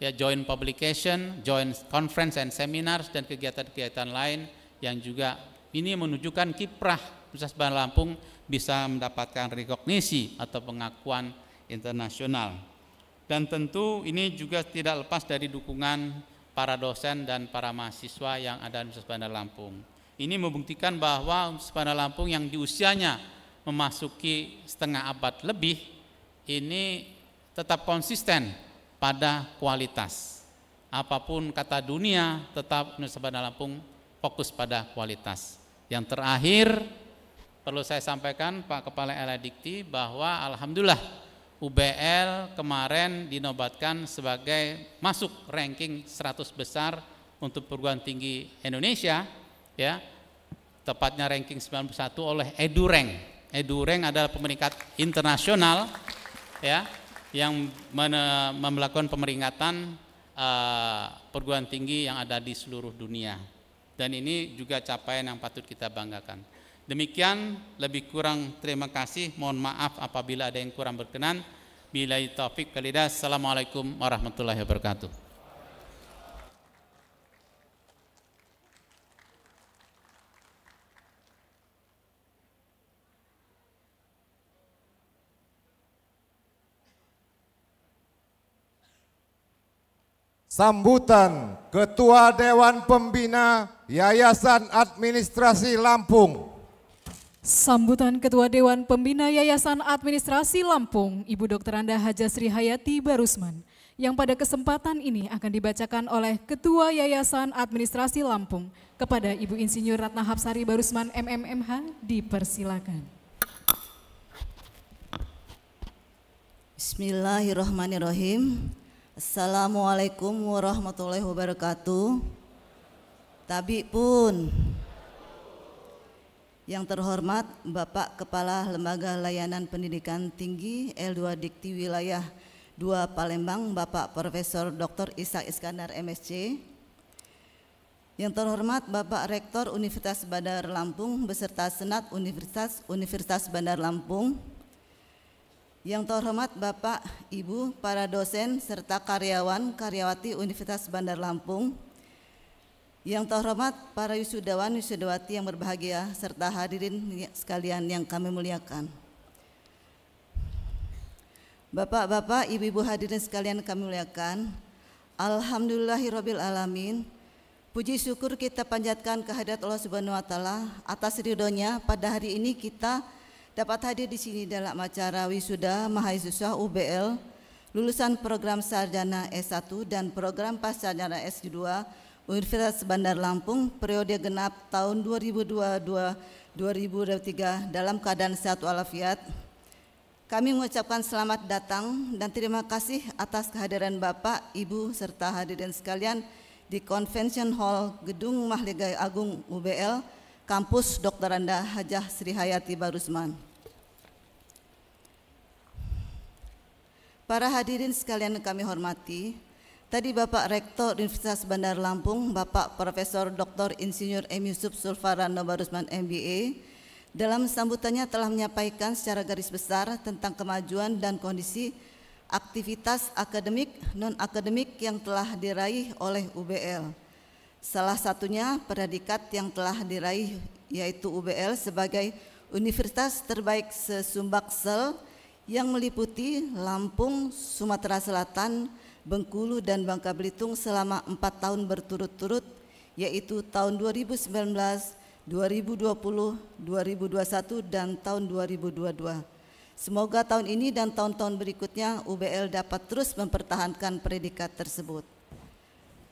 ya joint publication, joint conference and seminars dan kegiatan-kegiatan lain yang juga ini menunjukkan kiprah Universitas Bandar Lampung bisa mendapatkan rekognisi atau pengakuan internasional. Dan tentu ini juga tidak lepas dari dukungan para dosen dan para mahasiswa yang ada di Universitas Bandar Lampung. Ini membuktikan bahwa Sepana Lampung yang di usianya memasuki setengah abad lebih ini tetap konsisten pada kualitas. Apa pun kata dunia, tetap Nusa Bandar Lampung fokus pada kualitas. Yang terakhir perlu saya sampaikan Pak Kepala LADikti bahwa alhamdulillah UBL kemarin dinobatkan sebagai masuk ranking 100 besar untuk perguruan tinggi Indonesia ya tepatnya ranking 91 oleh Edureng. Edureng adalah pemeringkat internasional ya yang melakukan pemeringkatan uh, perguruan tinggi yang ada di seluruh dunia. Dan ini juga capaian yang patut kita banggakan. Demikian lebih kurang terima kasih. Mohon maaf apabila ada yang kurang berkenan. Bila taufik kalidah. Assalamualaikum warahmatullahi wabarakatuh. Sambutan Ketua Dewan Pembina Yayasan Administrasi Lampung. Sambutan Ketua Dewan Pembina Yayasan Administrasi Lampung, Ibu Dr. Anda Hajasri Hayati Barusman, yang pada kesempatan ini akan dibacakan oleh Ketua Yayasan Administrasi Lampung kepada Ibu Insinyur Ratna Hapsari Barusman MMMH dipersilakan. Bismillahirrahmanirrahim. Assalamualaikum warahmatullahi wabarakatuh. Tabi pun. Yang terhormat Bapak Kepala Lembaga Layanan Pendidikan Tinggi L2 Dikti Wilayah 2 Palembang, Bapak Profesor Dr. Ishak Iskandar MSc. Yang terhormat Bapak Rektor Universitas Bandar Lampung beserta Senat Universitas Universitas Bandar Lampung yang terhormat Bapak, Ibu, para dosen serta karyawan karyawati Universitas Bandar Lampung. Yang terhormat para wisudawan wisudawati yang berbahagia serta hadirin sekalian yang kami muliakan. Bapak-bapak, ibu-ibu hadirin sekalian kami muliakan. Alhamdulillahirabbil alamin. Puji syukur kita panjatkan kehadirat Allah Subhanahu wa taala atas ridhonya pada hari ini kita dapat hadir di sini dalam acara wisuda mahasiswa UBL lulusan program sarjana S1 dan program pascasarjana S2 Universitas Bandar Lampung periode genap tahun 2022-2023 dalam keadaan sehat walafiat. Kami mengucapkan selamat datang dan terima kasih atas kehadiran Bapak, Ibu, serta hadirin sekalian di Convention Hall Gedung Mahligai Agung UBL, Kampus Dr. Anda Hajah Sri Hayati Barusman. Para hadirin sekalian kami hormati, tadi Bapak Rektor Universitas Bandar Lampung, Bapak Profesor Dr. Insinyur M. Yusuf Sulfarano Barusman MBA, dalam sambutannya telah menyampaikan secara garis besar tentang kemajuan dan kondisi aktivitas akademik non-akademik yang telah diraih oleh UBL. Salah satunya predikat yang telah diraih yaitu UBL sebagai universitas terbaik sesumbaksel yang meliputi Lampung, Sumatera Selatan, Bengkulu, dan Bangka Belitung selama empat tahun berturut-turut, yaitu tahun 2019, 2020, 2021, dan tahun 2022. Semoga tahun ini dan tahun-tahun berikutnya UBL dapat terus mempertahankan predikat tersebut.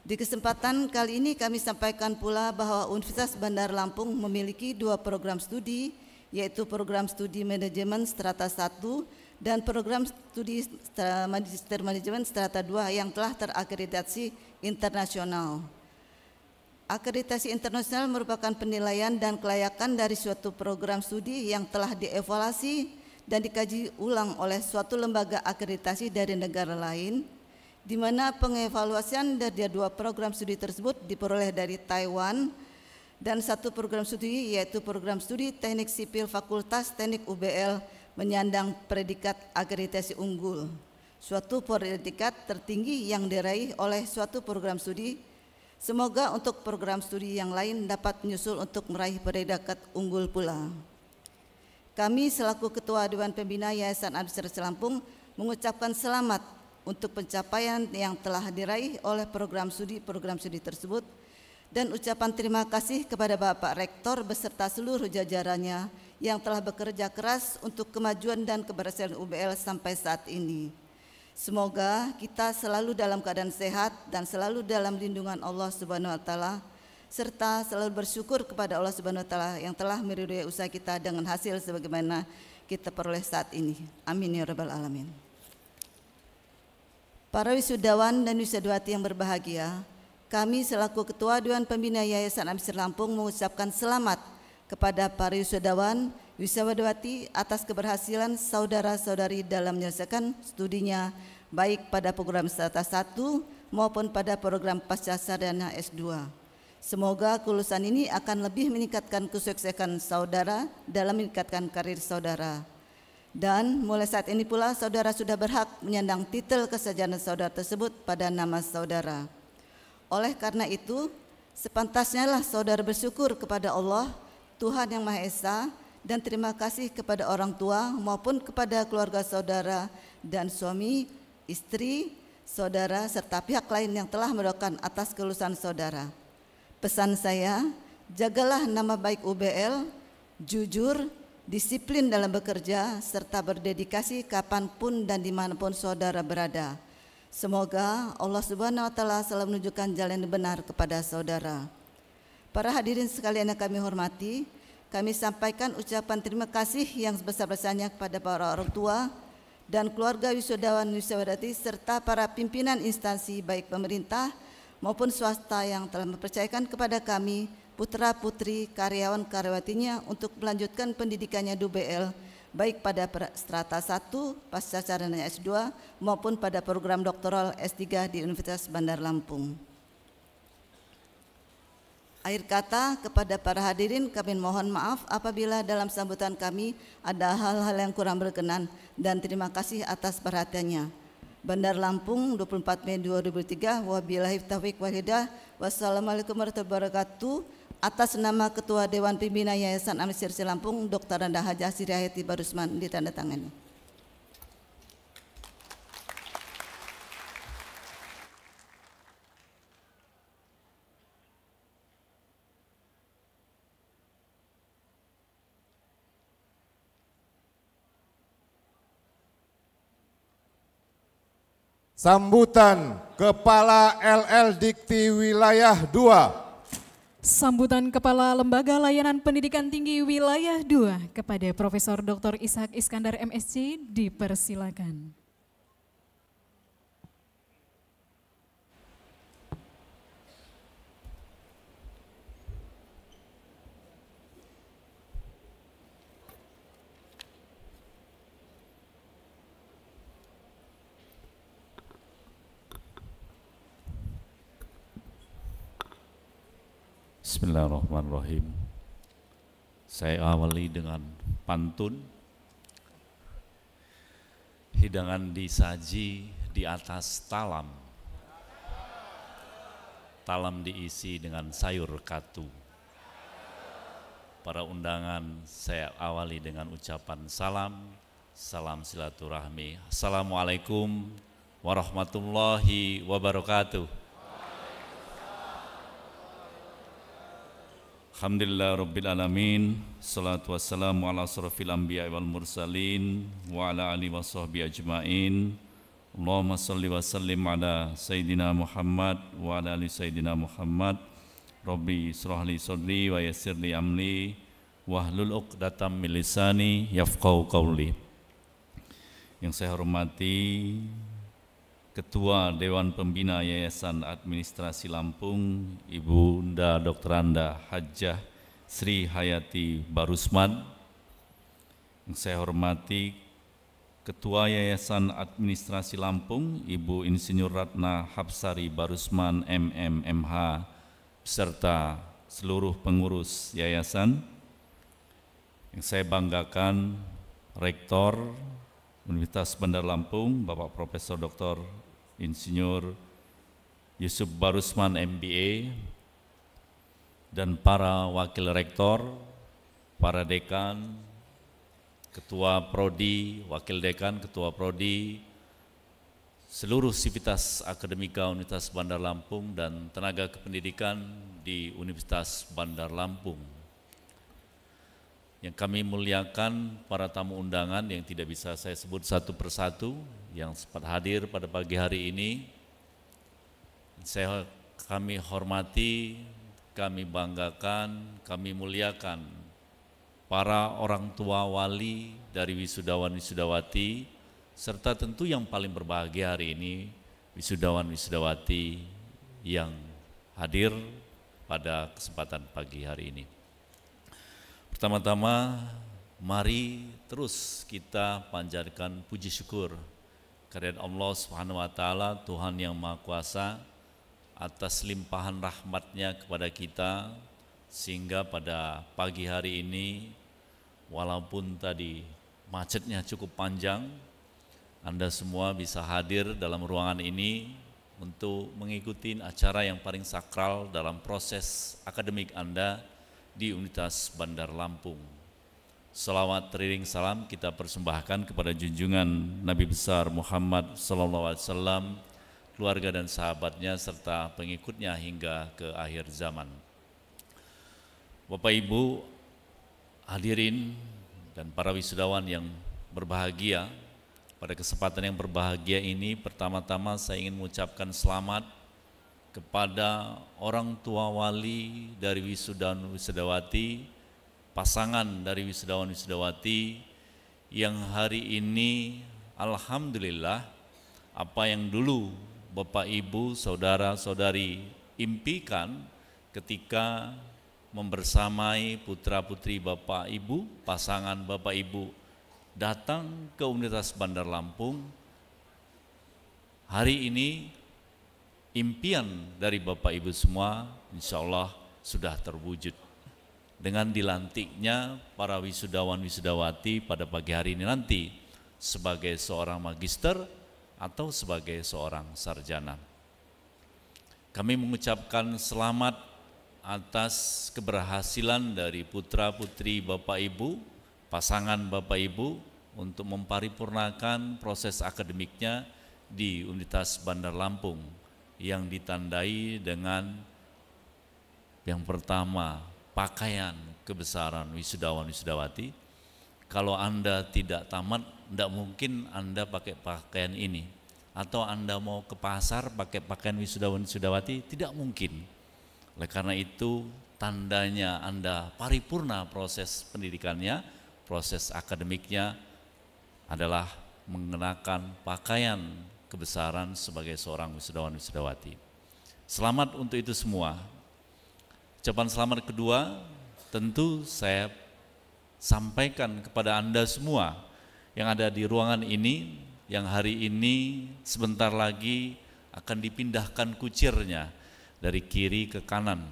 Di kesempatan kali ini kami sampaikan pula bahwa Universitas Bandar Lampung memiliki dua program studi, yaitu program studi manajemen strata 1 dan program studi magister manajemen strata 2 yang telah terakreditasi internasional. Akreditasi internasional merupakan penilaian dan kelayakan dari suatu program studi yang telah dievaluasi dan dikaji ulang oleh suatu lembaga akreditasi dari negara lain di mana pengevaluasian dari dua program studi tersebut diperoleh dari Taiwan dan satu program studi yaitu program studi Teknik Sipil Fakultas Teknik UBL menyandang predikat akreditasi unggul. Suatu predikat tertinggi yang diraih oleh suatu program studi. Semoga untuk program studi yang lain dapat menyusul untuk meraih predikat unggul pula. Kami selaku Ketua Dewan Pembina Yayasan Administrasi Lampung mengucapkan selamat untuk pencapaian yang telah diraih oleh program studi program studi tersebut dan ucapan terima kasih kepada Bapak Rektor beserta seluruh jajarannya yang telah bekerja keras untuk kemajuan dan keberhasilan UBL sampai saat ini. Semoga kita selalu dalam keadaan sehat dan selalu dalam lindungan Allah Subhanahu wa taala serta selalu bersyukur kepada Allah Subhanahu wa taala yang telah meridhoi usaha kita dengan hasil sebagaimana kita peroleh saat ini. Amin ya rabbal alamin. Para wisudawan dan wisudawati yang berbahagia, kami selaku Ketua Dewan Pembina Yayasan Amsir Lampung mengucapkan selamat kepada para wisudawan, wisudawati atas keberhasilan saudara-saudari dalam menyelesaikan studinya baik pada program Strata 1 maupun pada program Pasca Sarjana S2. Semoga kelulusan ini akan lebih meningkatkan kesuksesan saudara dalam meningkatkan karir saudara. Dan mulai saat ini pula saudara sudah berhak menyandang titel kesejahteraan saudara tersebut pada nama saudara. Oleh karena itu, sepantasnya lah saudara bersyukur kepada Allah, Tuhan Yang Maha Esa, dan terima kasih kepada orang tua maupun kepada keluarga saudara dan suami, istri, saudara, serta pihak lain yang telah mendoakan atas kelulusan saudara. Pesan saya, jagalah nama baik UBL, jujur, disiplin dalam bekerja, serta berdedikasi kapan pun dan di mana pun saudara berada. Semoga Allah Subhanahu wa Ta'ala selalu menunjukkan jalan yang benar kepada saudara. Para hadirin sekalian yang kami hormati, kami sampaikan ucapan terima kasih yang sebesar-besarnya kepada para orang tua dan keluarga wisudawan wisudawati serta para pimpinan instansi baik pemerintah maupun swasta yang telah mempercayakan kepada kami putra-putri karyawan karyawatinya untuk melanjutkan pendidikannya di baik pada strata 1 pasca sarjana S2 maupun pada program doktoral S3 di Universitas Bandar Lampung. Akhir kata kepada para hadirin kami mohon maaf apabila dalam sambutan kami ada hal-hal yang kurang berkenan dan terima kasih atas perhatiannya. Bandar Lampung 24 Mei 2003 wabillahi taufiq wal hidayah wassalamualaikum warahmatullahi wabarakatuh atas nama Ketua Dewan Pembina Yayasan Amir Lampung, Dr. Randa Haja Siriayati Barusman ditandatangani. Sambutan Kepala LL Dikti Wilayah 2 Sambutan Kepala Lembaga Layanan Pendidikan Tinggi Wilayah 2 kepada Profesor Dr. Ishak Iskandar MSc dipersilakan. Bismillahirrahmanirrahim. Saya awali dengan pantun. Hidangan disaji di atas talam. Talam diisi dengan sayur katu. para undangan saya awali dengan ucapan salam, salam silaturahmi. Assalamualaikum warahmatullahi wabarakatuh. Alhamdulillah Rabbil Alamin Salatu wassalamu ala asrafil anbiya wal mursalin Wa ala alihi wa sahbihi ajma'in Allahumma salli wa sallim ala Sayyidina Muhammad Wa ala ali Sayyidina Muhammad Rabbi surah li sadri wa yassir li amli wahlul uqdatam min lisani qawli. Yang saya hormati Ketua Dewan Pembina Yayasan Administrasi Lampung Ibu Dr. Anda Hajjah Sri Hayati Barusman Yang saya hormati Ketua Yayasan Administrasi Lampung Ibu Insinyur Ratna Hapsari Barusman MMMH beserta seluruh pengurus yayasan yang saya banggakan Rektor Universitas Bandar Lampung Bapak Profesor Dr. Insinyur Yusuf Barusman MBA dan para wakil rektor, para dekan, ketua prodi, wakil dekan, ketua prodi, seluruh sivitas akademika Universitas Bandar Lampung dan tenaga kependidikan di Universitas Bandar Lampung. Yang kami muliakan para tamu undangan yang tidak bisa saya sebut satu persatu yang sempat hadir pada pagi hari ini. Saya kami hormati, kami banggakan, kami muliakan para orang tua wali dari wisudawan wisudawati serta tentu yang paling berbahagia hari ini wisudawan wisudawati yang hadir pada kesempatan pagi hari ini. Pertama-tama mari terus kita panjatkan puji syukur kehadirat Allah Subhanahu wa taala Tuhan yang Maha Kuasa atas limpahan rahmatnya kepada kita sehingga pada pagi hari ini walaupun tadi macetnya cukup panjang anda semua bisa hadir dalam ruangan ini untuk mengikuti acara yang paling sakral dalam proses akademik Anda di Universitas Bandar Lampung. Salawat teriring salam kita persembahkan kepada junjungan Nabi besar Muhammad SAW, keluarga dan sahabatnya serta pengikutnya hingga ke akhir zaman. Bapak Ibu hadirin dan para wisudawan yang berbahagia, pada kesempatan yang berbahagia ini, pertama-tama saya ingin mengucapkan selamat kepada orang tua wali dari wisudawan wisudawati, pasangan dari wisudawan wisudawati yang hari ini Alhamdulillah apa yang dulu Bapak Ibu, Saudara-saudari impikan ketika membersamai putra-putri Bapak Ibu, pasangan Bapak Ibu datang ke Universitas Bandar Lampung. Hari ini impian dari Bapak Ibu semua insya Allah sudah terwujud. Dengan dilantiknya para wisudawan-wisudawati pada pagi hari ini nanti sebagai seorang magister atau sebagai seorang sarjana. Kami mengucapkan selamat atas keberhasilan dari putra-putri Bapak Ibu pasangan Bapak Ibu untuk memparipurnakan proses akademiknya di Universitas Bandar Lampung yang ditandai dengan yang pertama pakaian kebesaran wisudawan wisudawati. Kalau Anda tidak tamat, tidak mungkin Anda pakai pakaian ini. Atau Anda mau ke pasar pakai pakaian wisudawan wisudawati, tidak mungkin. Oleh karena itu, tandanya Anda paripurna proses pendidikannya, proses akademiknya adalah mengenakan pakaian kebesaran sebagai seorang wisudawan wisudawati. Selamat untuk itu semua. Ucapan selamat kedua tentu saya sampaikan kepada Anda semua yang ada di ruangan ini yang hari ini sebentar lagi akan dipindahkan kucirnya dari kiri ke kanan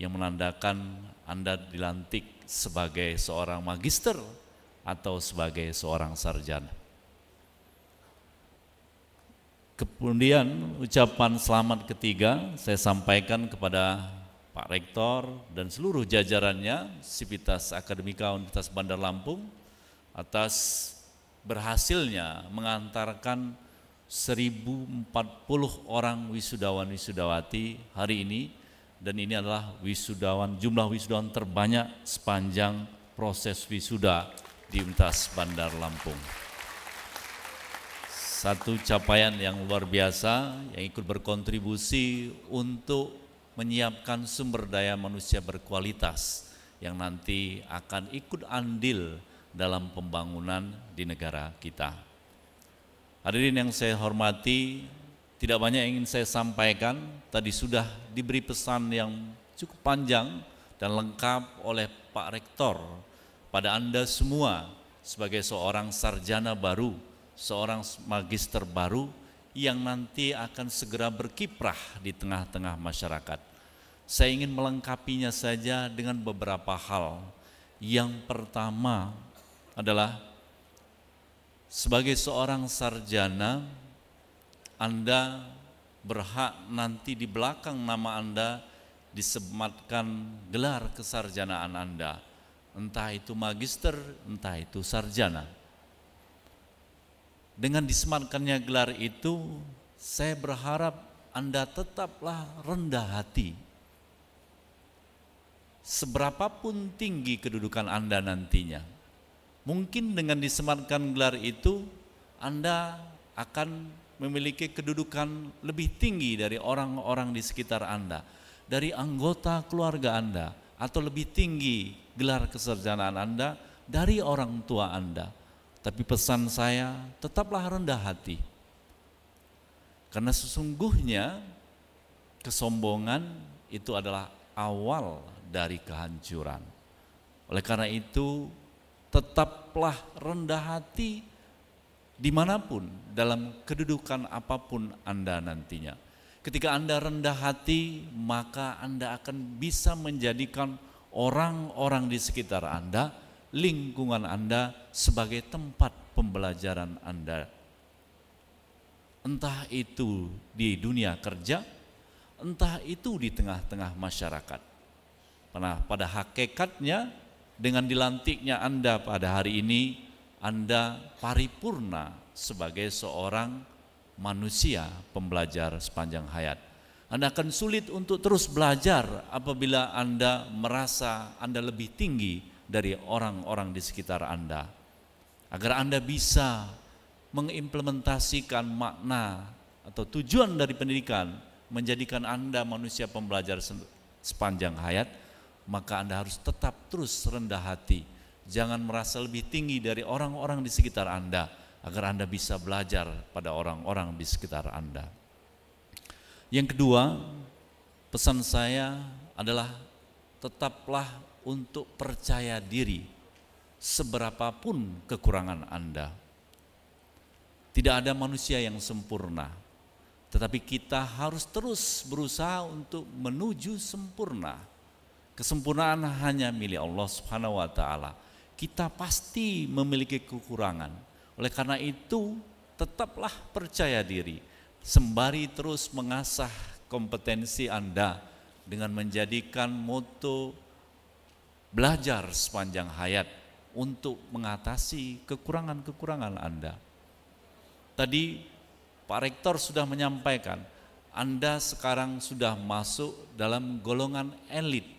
yang menandakan Anda dilantik sebagai seorang magister atau sebagai seorang sarjana. Kemudian ucapan selamat ketiga saya sampaikan kepada Pak Rektor dan seluruh jajarannya Sivitas Akademika Universitas Bandar Lampung atas berhasilnya mengantarkan 1040 orang wisudawan-wisudawati hari ini dan ini adalah wisudawan jumlah wisudawan terbanyak sepanjang proses wisuda di Universitas Bandar Lampung. Satu capaian yang luar biasa yang ikut berkontribusi untuk menyiapkan sumber daya manusia berkualitas yang nanti akan ikut andil dalam pembangunan di negara kita. Hadirin yang saya hormati, tidak banyak yang ingin saya sampaikan, tadi sudah diberi pesan yang cukup panjang dan lengkap oleh Pak Rektor pada Anda semua sebagai seorang sarjana baru, seorang magister baru yang nanti akan segera berkiprah di tengah-tengah masyarakat. Saya ingin melengkapinya saja dengan beberapa hal. Yang pertama adalah sebagai seorang sarjana, Anda berhak nanti di belakang nama Anda disematkan gelar kesarjanaan Anda. Entah itu magister, entah itu sarjana. Dengan disematkannya gelar itu, saya berharap Anda tetaplah rendah hati seberapapun tinggi kedudukan Anda nantinya. Mungkin dengan disematkan gelar itu, Anda akan memiliki kedudukan lebih tinggi dari orang-orang di sekitar Anda, dari anggota keluarga Anda, atau lebih tinggi gelar kesarjanaan Anda dari orang tua Anda. Tapi pesan saya, tetaplah rendah hati. Karena sesungguhnya kesombongan itu adalah awal dari kehancuran. Oleh karena itu, tetaplah rendah hati di mana pun, dalam kedudukan apa pun Anda nantinya. Ketika Anda rendah hati, maka Anda akan bisa menjadikan orang-orang di sekitar Anda, lingkungan Anda sebagai tempat pembelajaran Anda. Entah itu di dunia kerja, entah itu di tengah-tengah masyarakat. Karena pada hakikatnya dengan dilantiknya Anda pada hari ini, Anda paripurna sebagai seorang manusia pembelajar sepanjang hayat. Anda akan sulit untuk terus belajar apabila Anda merasa Anda lebih tinggi dari orang-orang di sekitar Anda. Agar Anda bisa mengimplementasikan makna atau tujuan dari pendidikan menjadikan Anda manusia pembelajar sepanjang hayat, maka Anda harus tetap terus rendah hati. Jangan merasa lebih tinggi dari orang-orang di sekitar Anda agar Anda bisa belajar pada orang-orang di sekitar Anda. Yang kedua, pesan saya adalah tetaplah untuk percaya diri seberapapun kekurangan Anda. Tidak ada manusia yang sempurna, tetapi kita harus terus berusaha untuk menuju sempurna Kesempurnaan hanya milik Allah Subhanahu wa taala. Kita pasti memiliki kekurangan. Oleh karena itu, tetaplah percaya diri sembari terus mengasah kompetensi Anda dengan menjadikan moto belajar sepanjang hayat untuk mengatasi kekurangan-kekurangan Anda. Tadi Pak Rektor sudah menyampaikan, Anda sekarang sudah masuk dalam golongan elit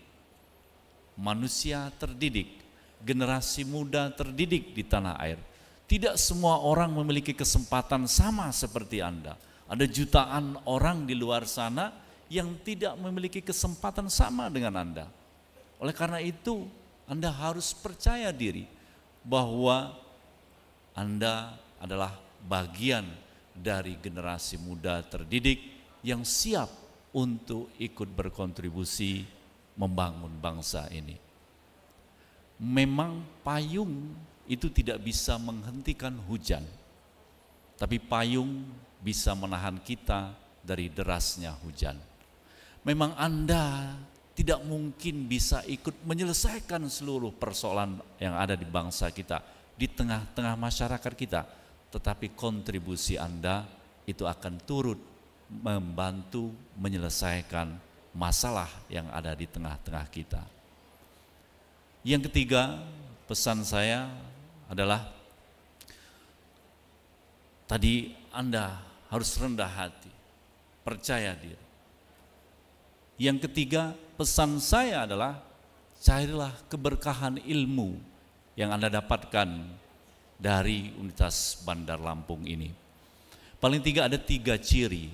manusia terdidik, generasi muda terdidik di tanah air. Tidak semua orang memiliki kesempatan sama seperti Anda. Ada jutaan orang di luar sana yang tidak memiliki kesempatan sama dengan Anda. Oleh karena itu, Anda harus percaya diri bahwa Anda adalah bagian dari generasi muda terdidik yang siap untuk ikut berkontribusi membangun bangsa ini. Memang payung itu tidak bisa menghentikan hujan, tapi payung bisa menahan kita dari derasnya hujan. Memang Anda tidak mungkin bisa ikut menyelesaikan seluruh persoalan yang ada di bangsa kita, di tengah-tengah masyarakat kita, tetapi kontribusi Anda itu akan turut membantu menyelesaikan masalah yang ada di tengah-tengah kita. Yang ketiga, pesan saya adalah tadi Anda harus rendah hati, percaya diri. Yang ketiga, pesan saya adalah carilah keberkahan ilmu yang Anda dapatkan dari Universitas Bandar Lampung ini. Paling tiga ada tiga ciri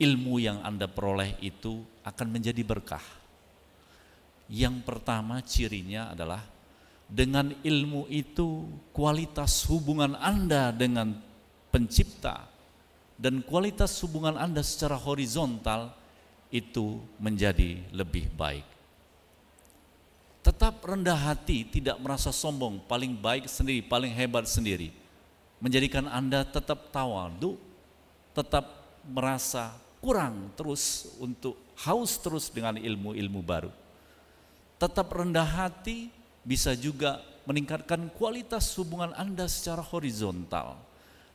ilmu yang Anda peroleh itu akan menjadi berkah. Yang pertama cirinya adalah dengan ilmu itu kualitas hubungan Anda dengan pencipta dan kualitas hubungan Anda secara horizontal itu menjadi lebih baik. Tetap rendah hati, tidak merasa sombong, paling baik sendiri, paling hebat sendiri. Menjadikan Anda tetap tawadu, tetap merasa kurang terus untuk haus terus dengan ilmu-ilmu baru. Tetap rendah hati bisa juga meningkatkan kualitas hubungan Anda secara horizontal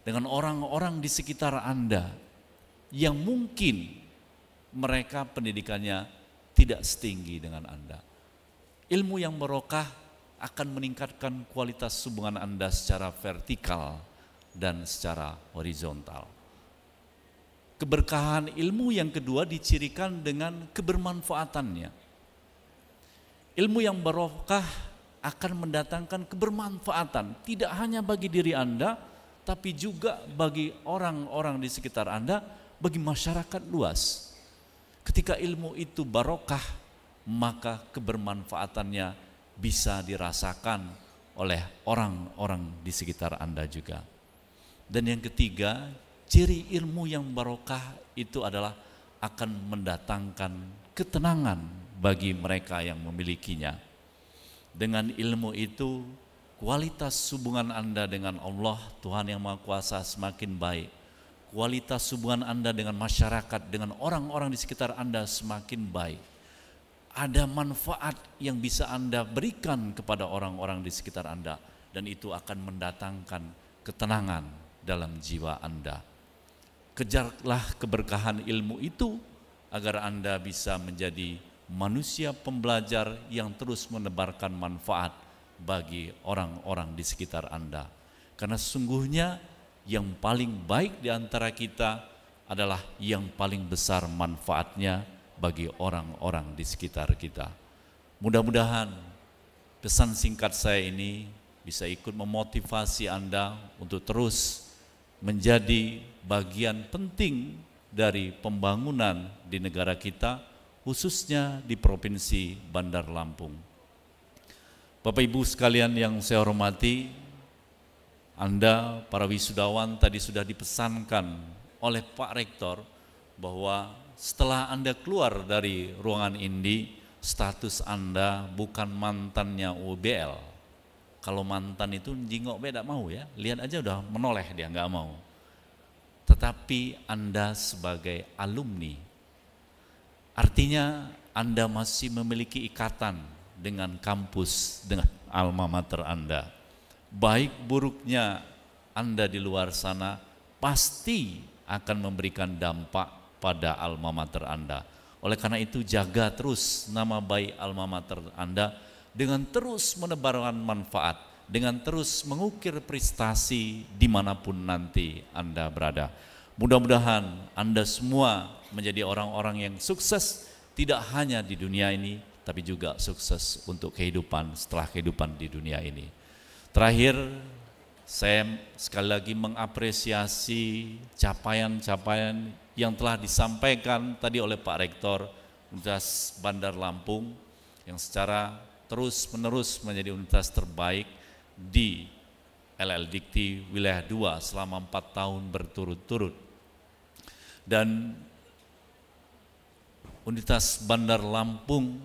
dengan orang-orang di sekitar Anda yang mungkin mereka pendidikannya tidak setinggi dengan Anda. Ilmu yang barokah akan meningkatkan kualitas hubungan Anda secara vertikal dan secara horizontal. Keberkahan ilmu yang kedua dicirikan dengan kebermanfaatannya. Ilmu yang barokah akan mendatangkan kebermanfaatan tidak hanya bagi diri Anda tapi juga bagi orang-orang di sekitar Anda, bagi masyarakat luas. Ketika ilmu itu barokah, maka kebermanfaatannya bisa dirasakan oleh orang-orang di sekitar Anda juga. Dan yang ketiga, ciri ilmu yang barokah itu adalah akan mendatangkan ketenangan bagi mereka yang memilikinya. Dengan ilmu itu, kualitas hubungan Anda dengan Allah, Tuhan yang Maha Kuasa semakin baik. Kualitas hubungan Anda dengan masyarakat, dengan orang-orang di sekitar Anda semakin baik ada manfaat yang bisa Anda berikan kepada orang-orang di sekitar Anda dan itu akan mendatangkan ketenangan dalam jiwa Anda. Kejarlah keberkahan ilmu itu agar Anda bisa menjadi manusia pembelajar yang terus menebarkan manfaat bagi orang-orang di sekitar Anda. Karena sungguhnya yang paling baik di antara kita adalah yang paling besar manfaatnya bagi orang-orang di sekitar kita. Mudah-mudahan pesan singkat saya ini bisa ikut memotivasi Anda untuk terus menjadi bagian penting dari pembangunan di negara kita, khususnya di Provinsi Bandar Lampung. Bapak Ibu sekalian yang saya hormati, Anda para wisudawan tadi sudah dipesankan oleh Pak Rektor bahwa setelah Anda keluar dari ruangan ini, status Anda bukan mantannya UBL. Kalau mantan itu jingok beda mau ya, lihat aja udah menoleh dia nggak mau. Tetapi Anda sebagai alumni, artinya Anda masih memiliki ikatan dengan kampus, dengan alma mater Anda. Baik buruknya Anda di luar sana pasti akan memberikan dampak pada alma mater Anda. Oleh karena itu jaga terus nama baik alma mater Anda dengan terus menebarkan manfaat, dengan terus mengukir prestasi di mana pun nanti Anda berada. Mudah-mudahan Anda semua menjadi orang-orang yang sukses tidak hanya di dunia ini, tapi juga sukses untuk kehidupan setelah kehidupan di dunia ini. Terakhir, saya sekali lagi mengapresiasi capaian-capaian yang telah disampaikan tadi oleh Pak Rektor Universitas Bandar Lampung yang secara terus-menerus menjadi universitas terbaik di LL Dikti wilayah 2 selama 4 tahun berturut-turut. Dan Universitas Bandar Lampung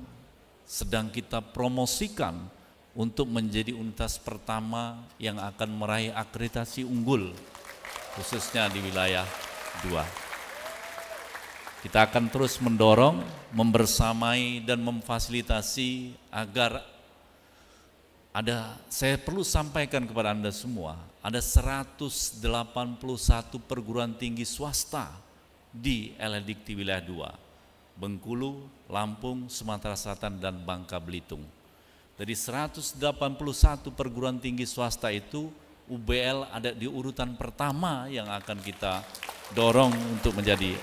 sedang kita promosikan untuk menjadi universitas pertama yang akan meraih akreditasi unggul khususnya di wilayah 2. Kita akan terus mendorong, membersamai dan memfasilitasi agar ada saya perlu sampaikan kepada Anda semua, ada 181 perguruan tinggi swasta di LLDikti wilayah 2. Bengkulu, Lampung, Sumatera Selatan, dan Bangka Belitung. Dari 181 perguruan tinggi swasta itu, UBL ada di urutan pertama yang akan kita dorong untuk menjadi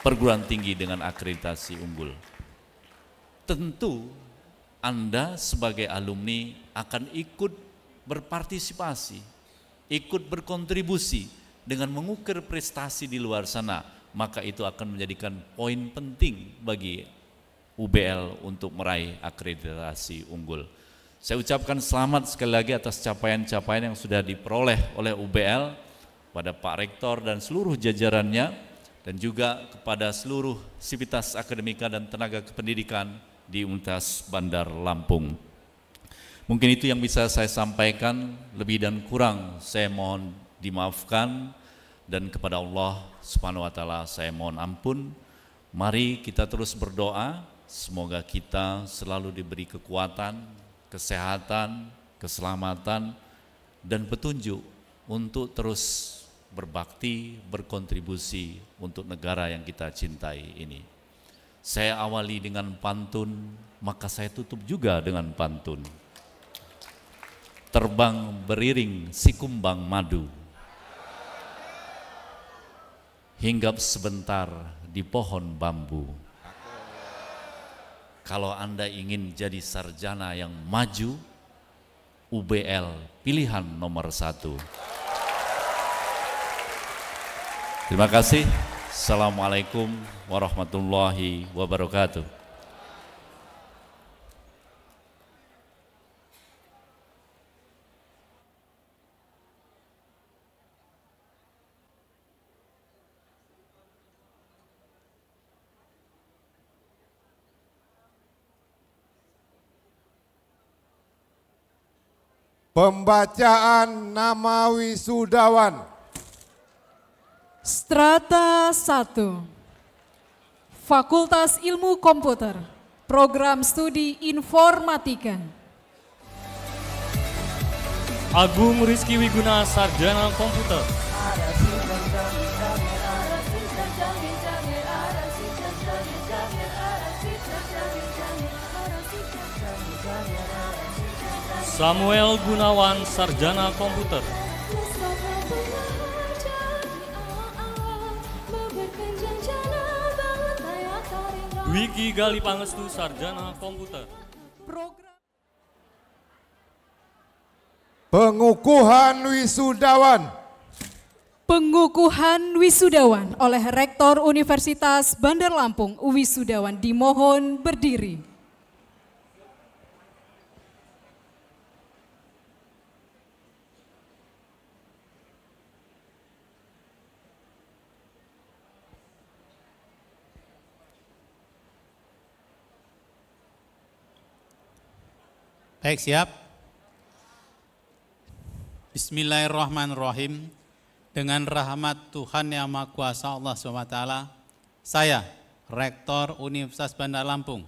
perguruan tinggi dengan akreditasi unggul. Tentu Anda sebagai alumni akan ikut berpartisipasi, ikut berkontribusi dengan mengukir prestasi di luar sana, maka itu akan menjadikan poin penting bagi UBL untuk meraih akreditasi unggul. Saya ucapkan selamat sekali lagi atas capaian-capaian yang sudah diperoleh oleh UBL pada Pak Rektor dan seluruh jajarannya dan juga kepada seluruh sivitas akademika dan tenaga kependidikan di Universitas Bandar Lampung. Mungkin itu yang bisa saya sampaikan, lebih dan kurang saya mohon dimaafkan dan kepada Allah Subhanahu wa taala saya mohon ampun. Mari kita terus berdoa semoga kita selalu diberi kekuatan, kesehatan, keselamatan dan petunjuk untuk terus berbakti, berkontribusi untuk negara yang kita cintai ini. Saya awali dengan pantun, maka saya tutup juga dengan pantun. Terbang beriring si kumbang madu, hinggap sebentar di pohon bambu. Kalau Anda ingin jadi sarjana yang maju, UBL pilihan nomor satu. Terima kasih. Assalamualaikum warahmatullahi wabarakatuh. Pembacaan nama wisudawan. Strata 1 Fakultas Ilmu Komputer. Program Studi Informatika. Agung Rizky Wiguna Sarjana Komputer. Samuel Gunawan Sarjana Komputer Wiki Gali Pangestu Sarjana Komputer Program Pengukuhan wisudawan. Pengukuhan wisudawan oleh Rektor Universitas Bandar Lampung Wisudawan dimohon berdiri. Baik, siap. Bismillahirrahmanirrahim. Dengan rahmat Tuhan Yang Maha Kuasa Allah SWT, saya, Rektor Universitas Bandar Lampung,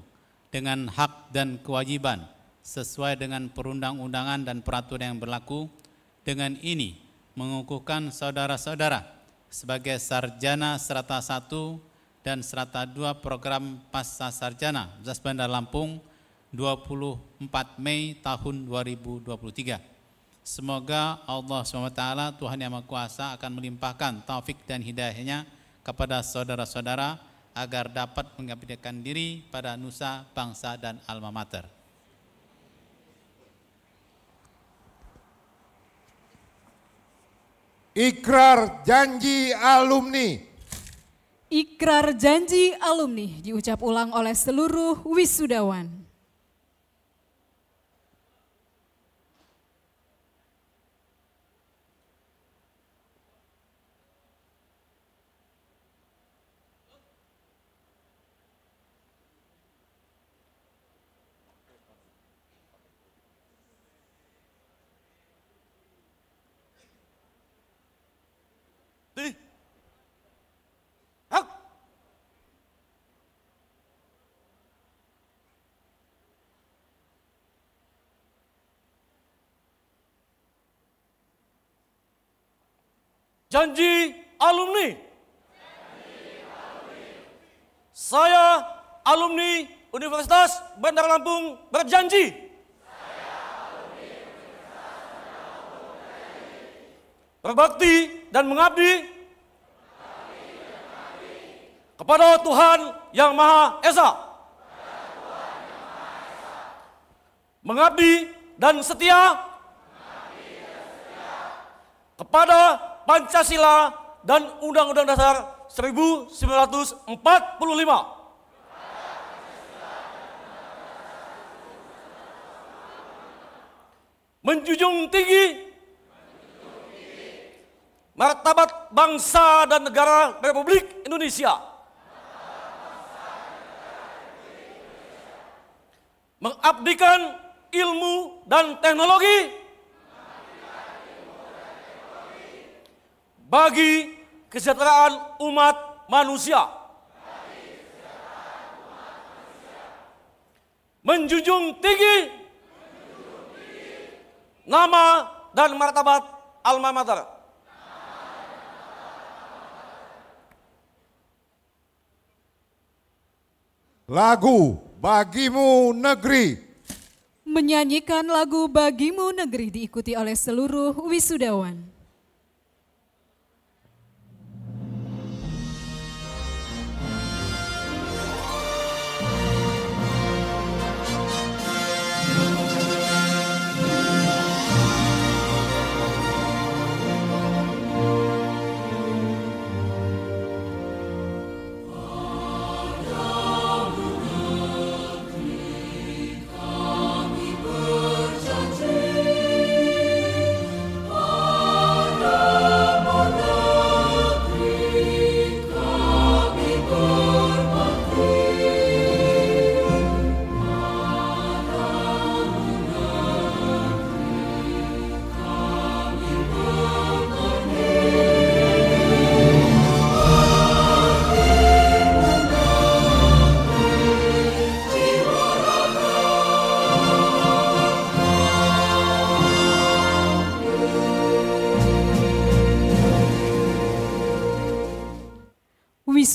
dengan hak dan kewajiban sesuai dengan perundang-undangan dan peraturan yang berlaku, dengan ini mengukuhkan saudara-saudara sebagai sarjana serata 1 dan serata 2 program pasca sarjana Universitas Bandar Lampung 24 Mei tahun 2023. Semoga Allah SWT, Tuhan Yang Maha Kuasa akan melimpahkan taufik dan hidayahnya kepada saudara-saudara agar dapat mengabdikan diri pada nusa, bangsa, dan alma mater. Ikrar janji alumni. Ikrar janji alumni diucap ulang oleh seluruh wisudawan. Janji alumni. Saya alumni Universitas Bandar Lampung berjanji berbakti dan mengabdi kepada Tuhan Yang Maha Esa. Mengabdi dan setia kepada Pancasila dan Undang-Undang Dasar 1945. Menjunjung tinggi martabat bangsa dan negara Republik Indonesia. Mengabdikan ilmu dan teknologi bagi kesejahteraan umat manusia. Menjunjung tinggi nama dan martabat alma mater. Lagu Bagimu Negeri. Menyanyikan lagu Bagimu Negeri diikuti oleh seluruh wisudawan.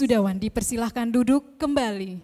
Wisudawan dipersilahkan duduk kembali.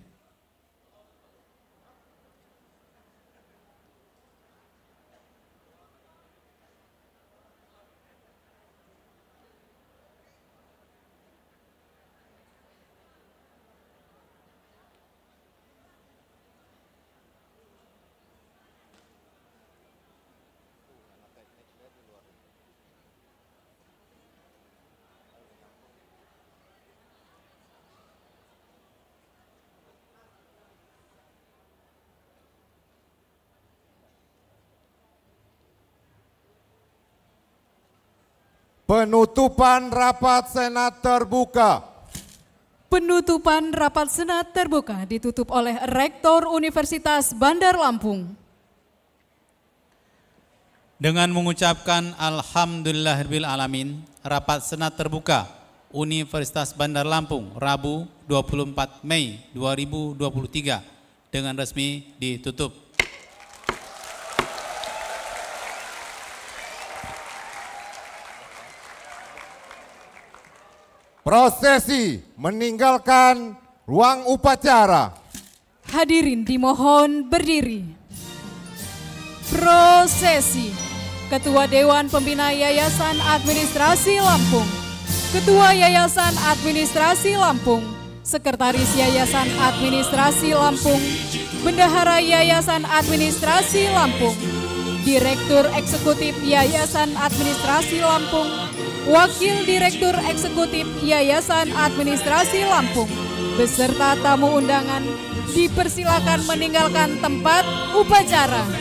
Penutupan rapat Senat terbuka. Penutupan rapat Senat terbuka ditutup oleh Rektor Universitas Bandar Lampung. Dengan mengucapkan Alhamdulillahirabbil alamin, rapat Senat terbuka Universitas Bandar Lampung Rabu 24 Mei 2023 dengan resmi ditutup. Prosesi meninggalkan ruang upacara. Hadirin dimohon berdiri. Prosesi. Ketua Dewan Pembina Yayasan Administrasi Lampung, Ketua Yayasan Administrasi Lampung, Sekretaris Yayasan Administrasi Lampung, Bendahara Yayasan Administrasi Lampung, Direktur Eksekutif Yayasan Administrasi Lampung, Wakil Direktur Eksekutif Yayasan Administrasi Lampung, beserta tamu undangan dipersilakan meninggalkan tempat upacara.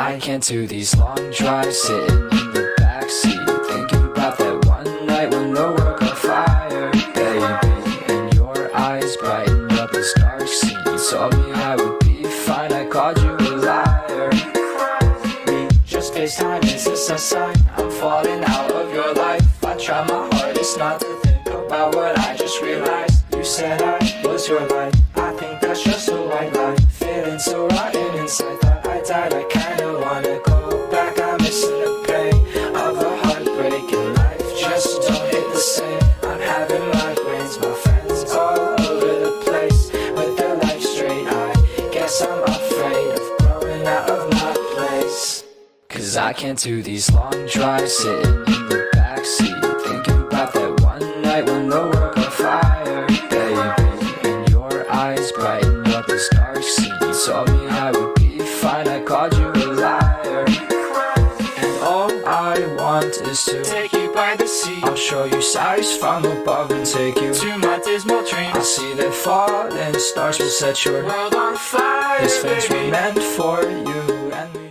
I can't do these long drives sitting in the backseat Thinking about that one night when the world got fire Baby, and your eyes brightened up this dark scene You told me I would be fine, I called you a liar. Just FaceTime, is this a sign? I'm falling out of your life. I try my hardest not to think about what I just realized. You said I was your life. I think that's just a white lie Feeling so rotten inside Thought I died, I can't do these long drives sitting in the backseat Thinking about that one night when the world got fire. Baby, and your eyes brightened up this dark scene You told me I would be fine, I called you a liar. And all I want is to take you by the sea I'll show you sights from above and take you to my dismal dreams. I'll see that falling stars will set your world on fire This flames were meant for you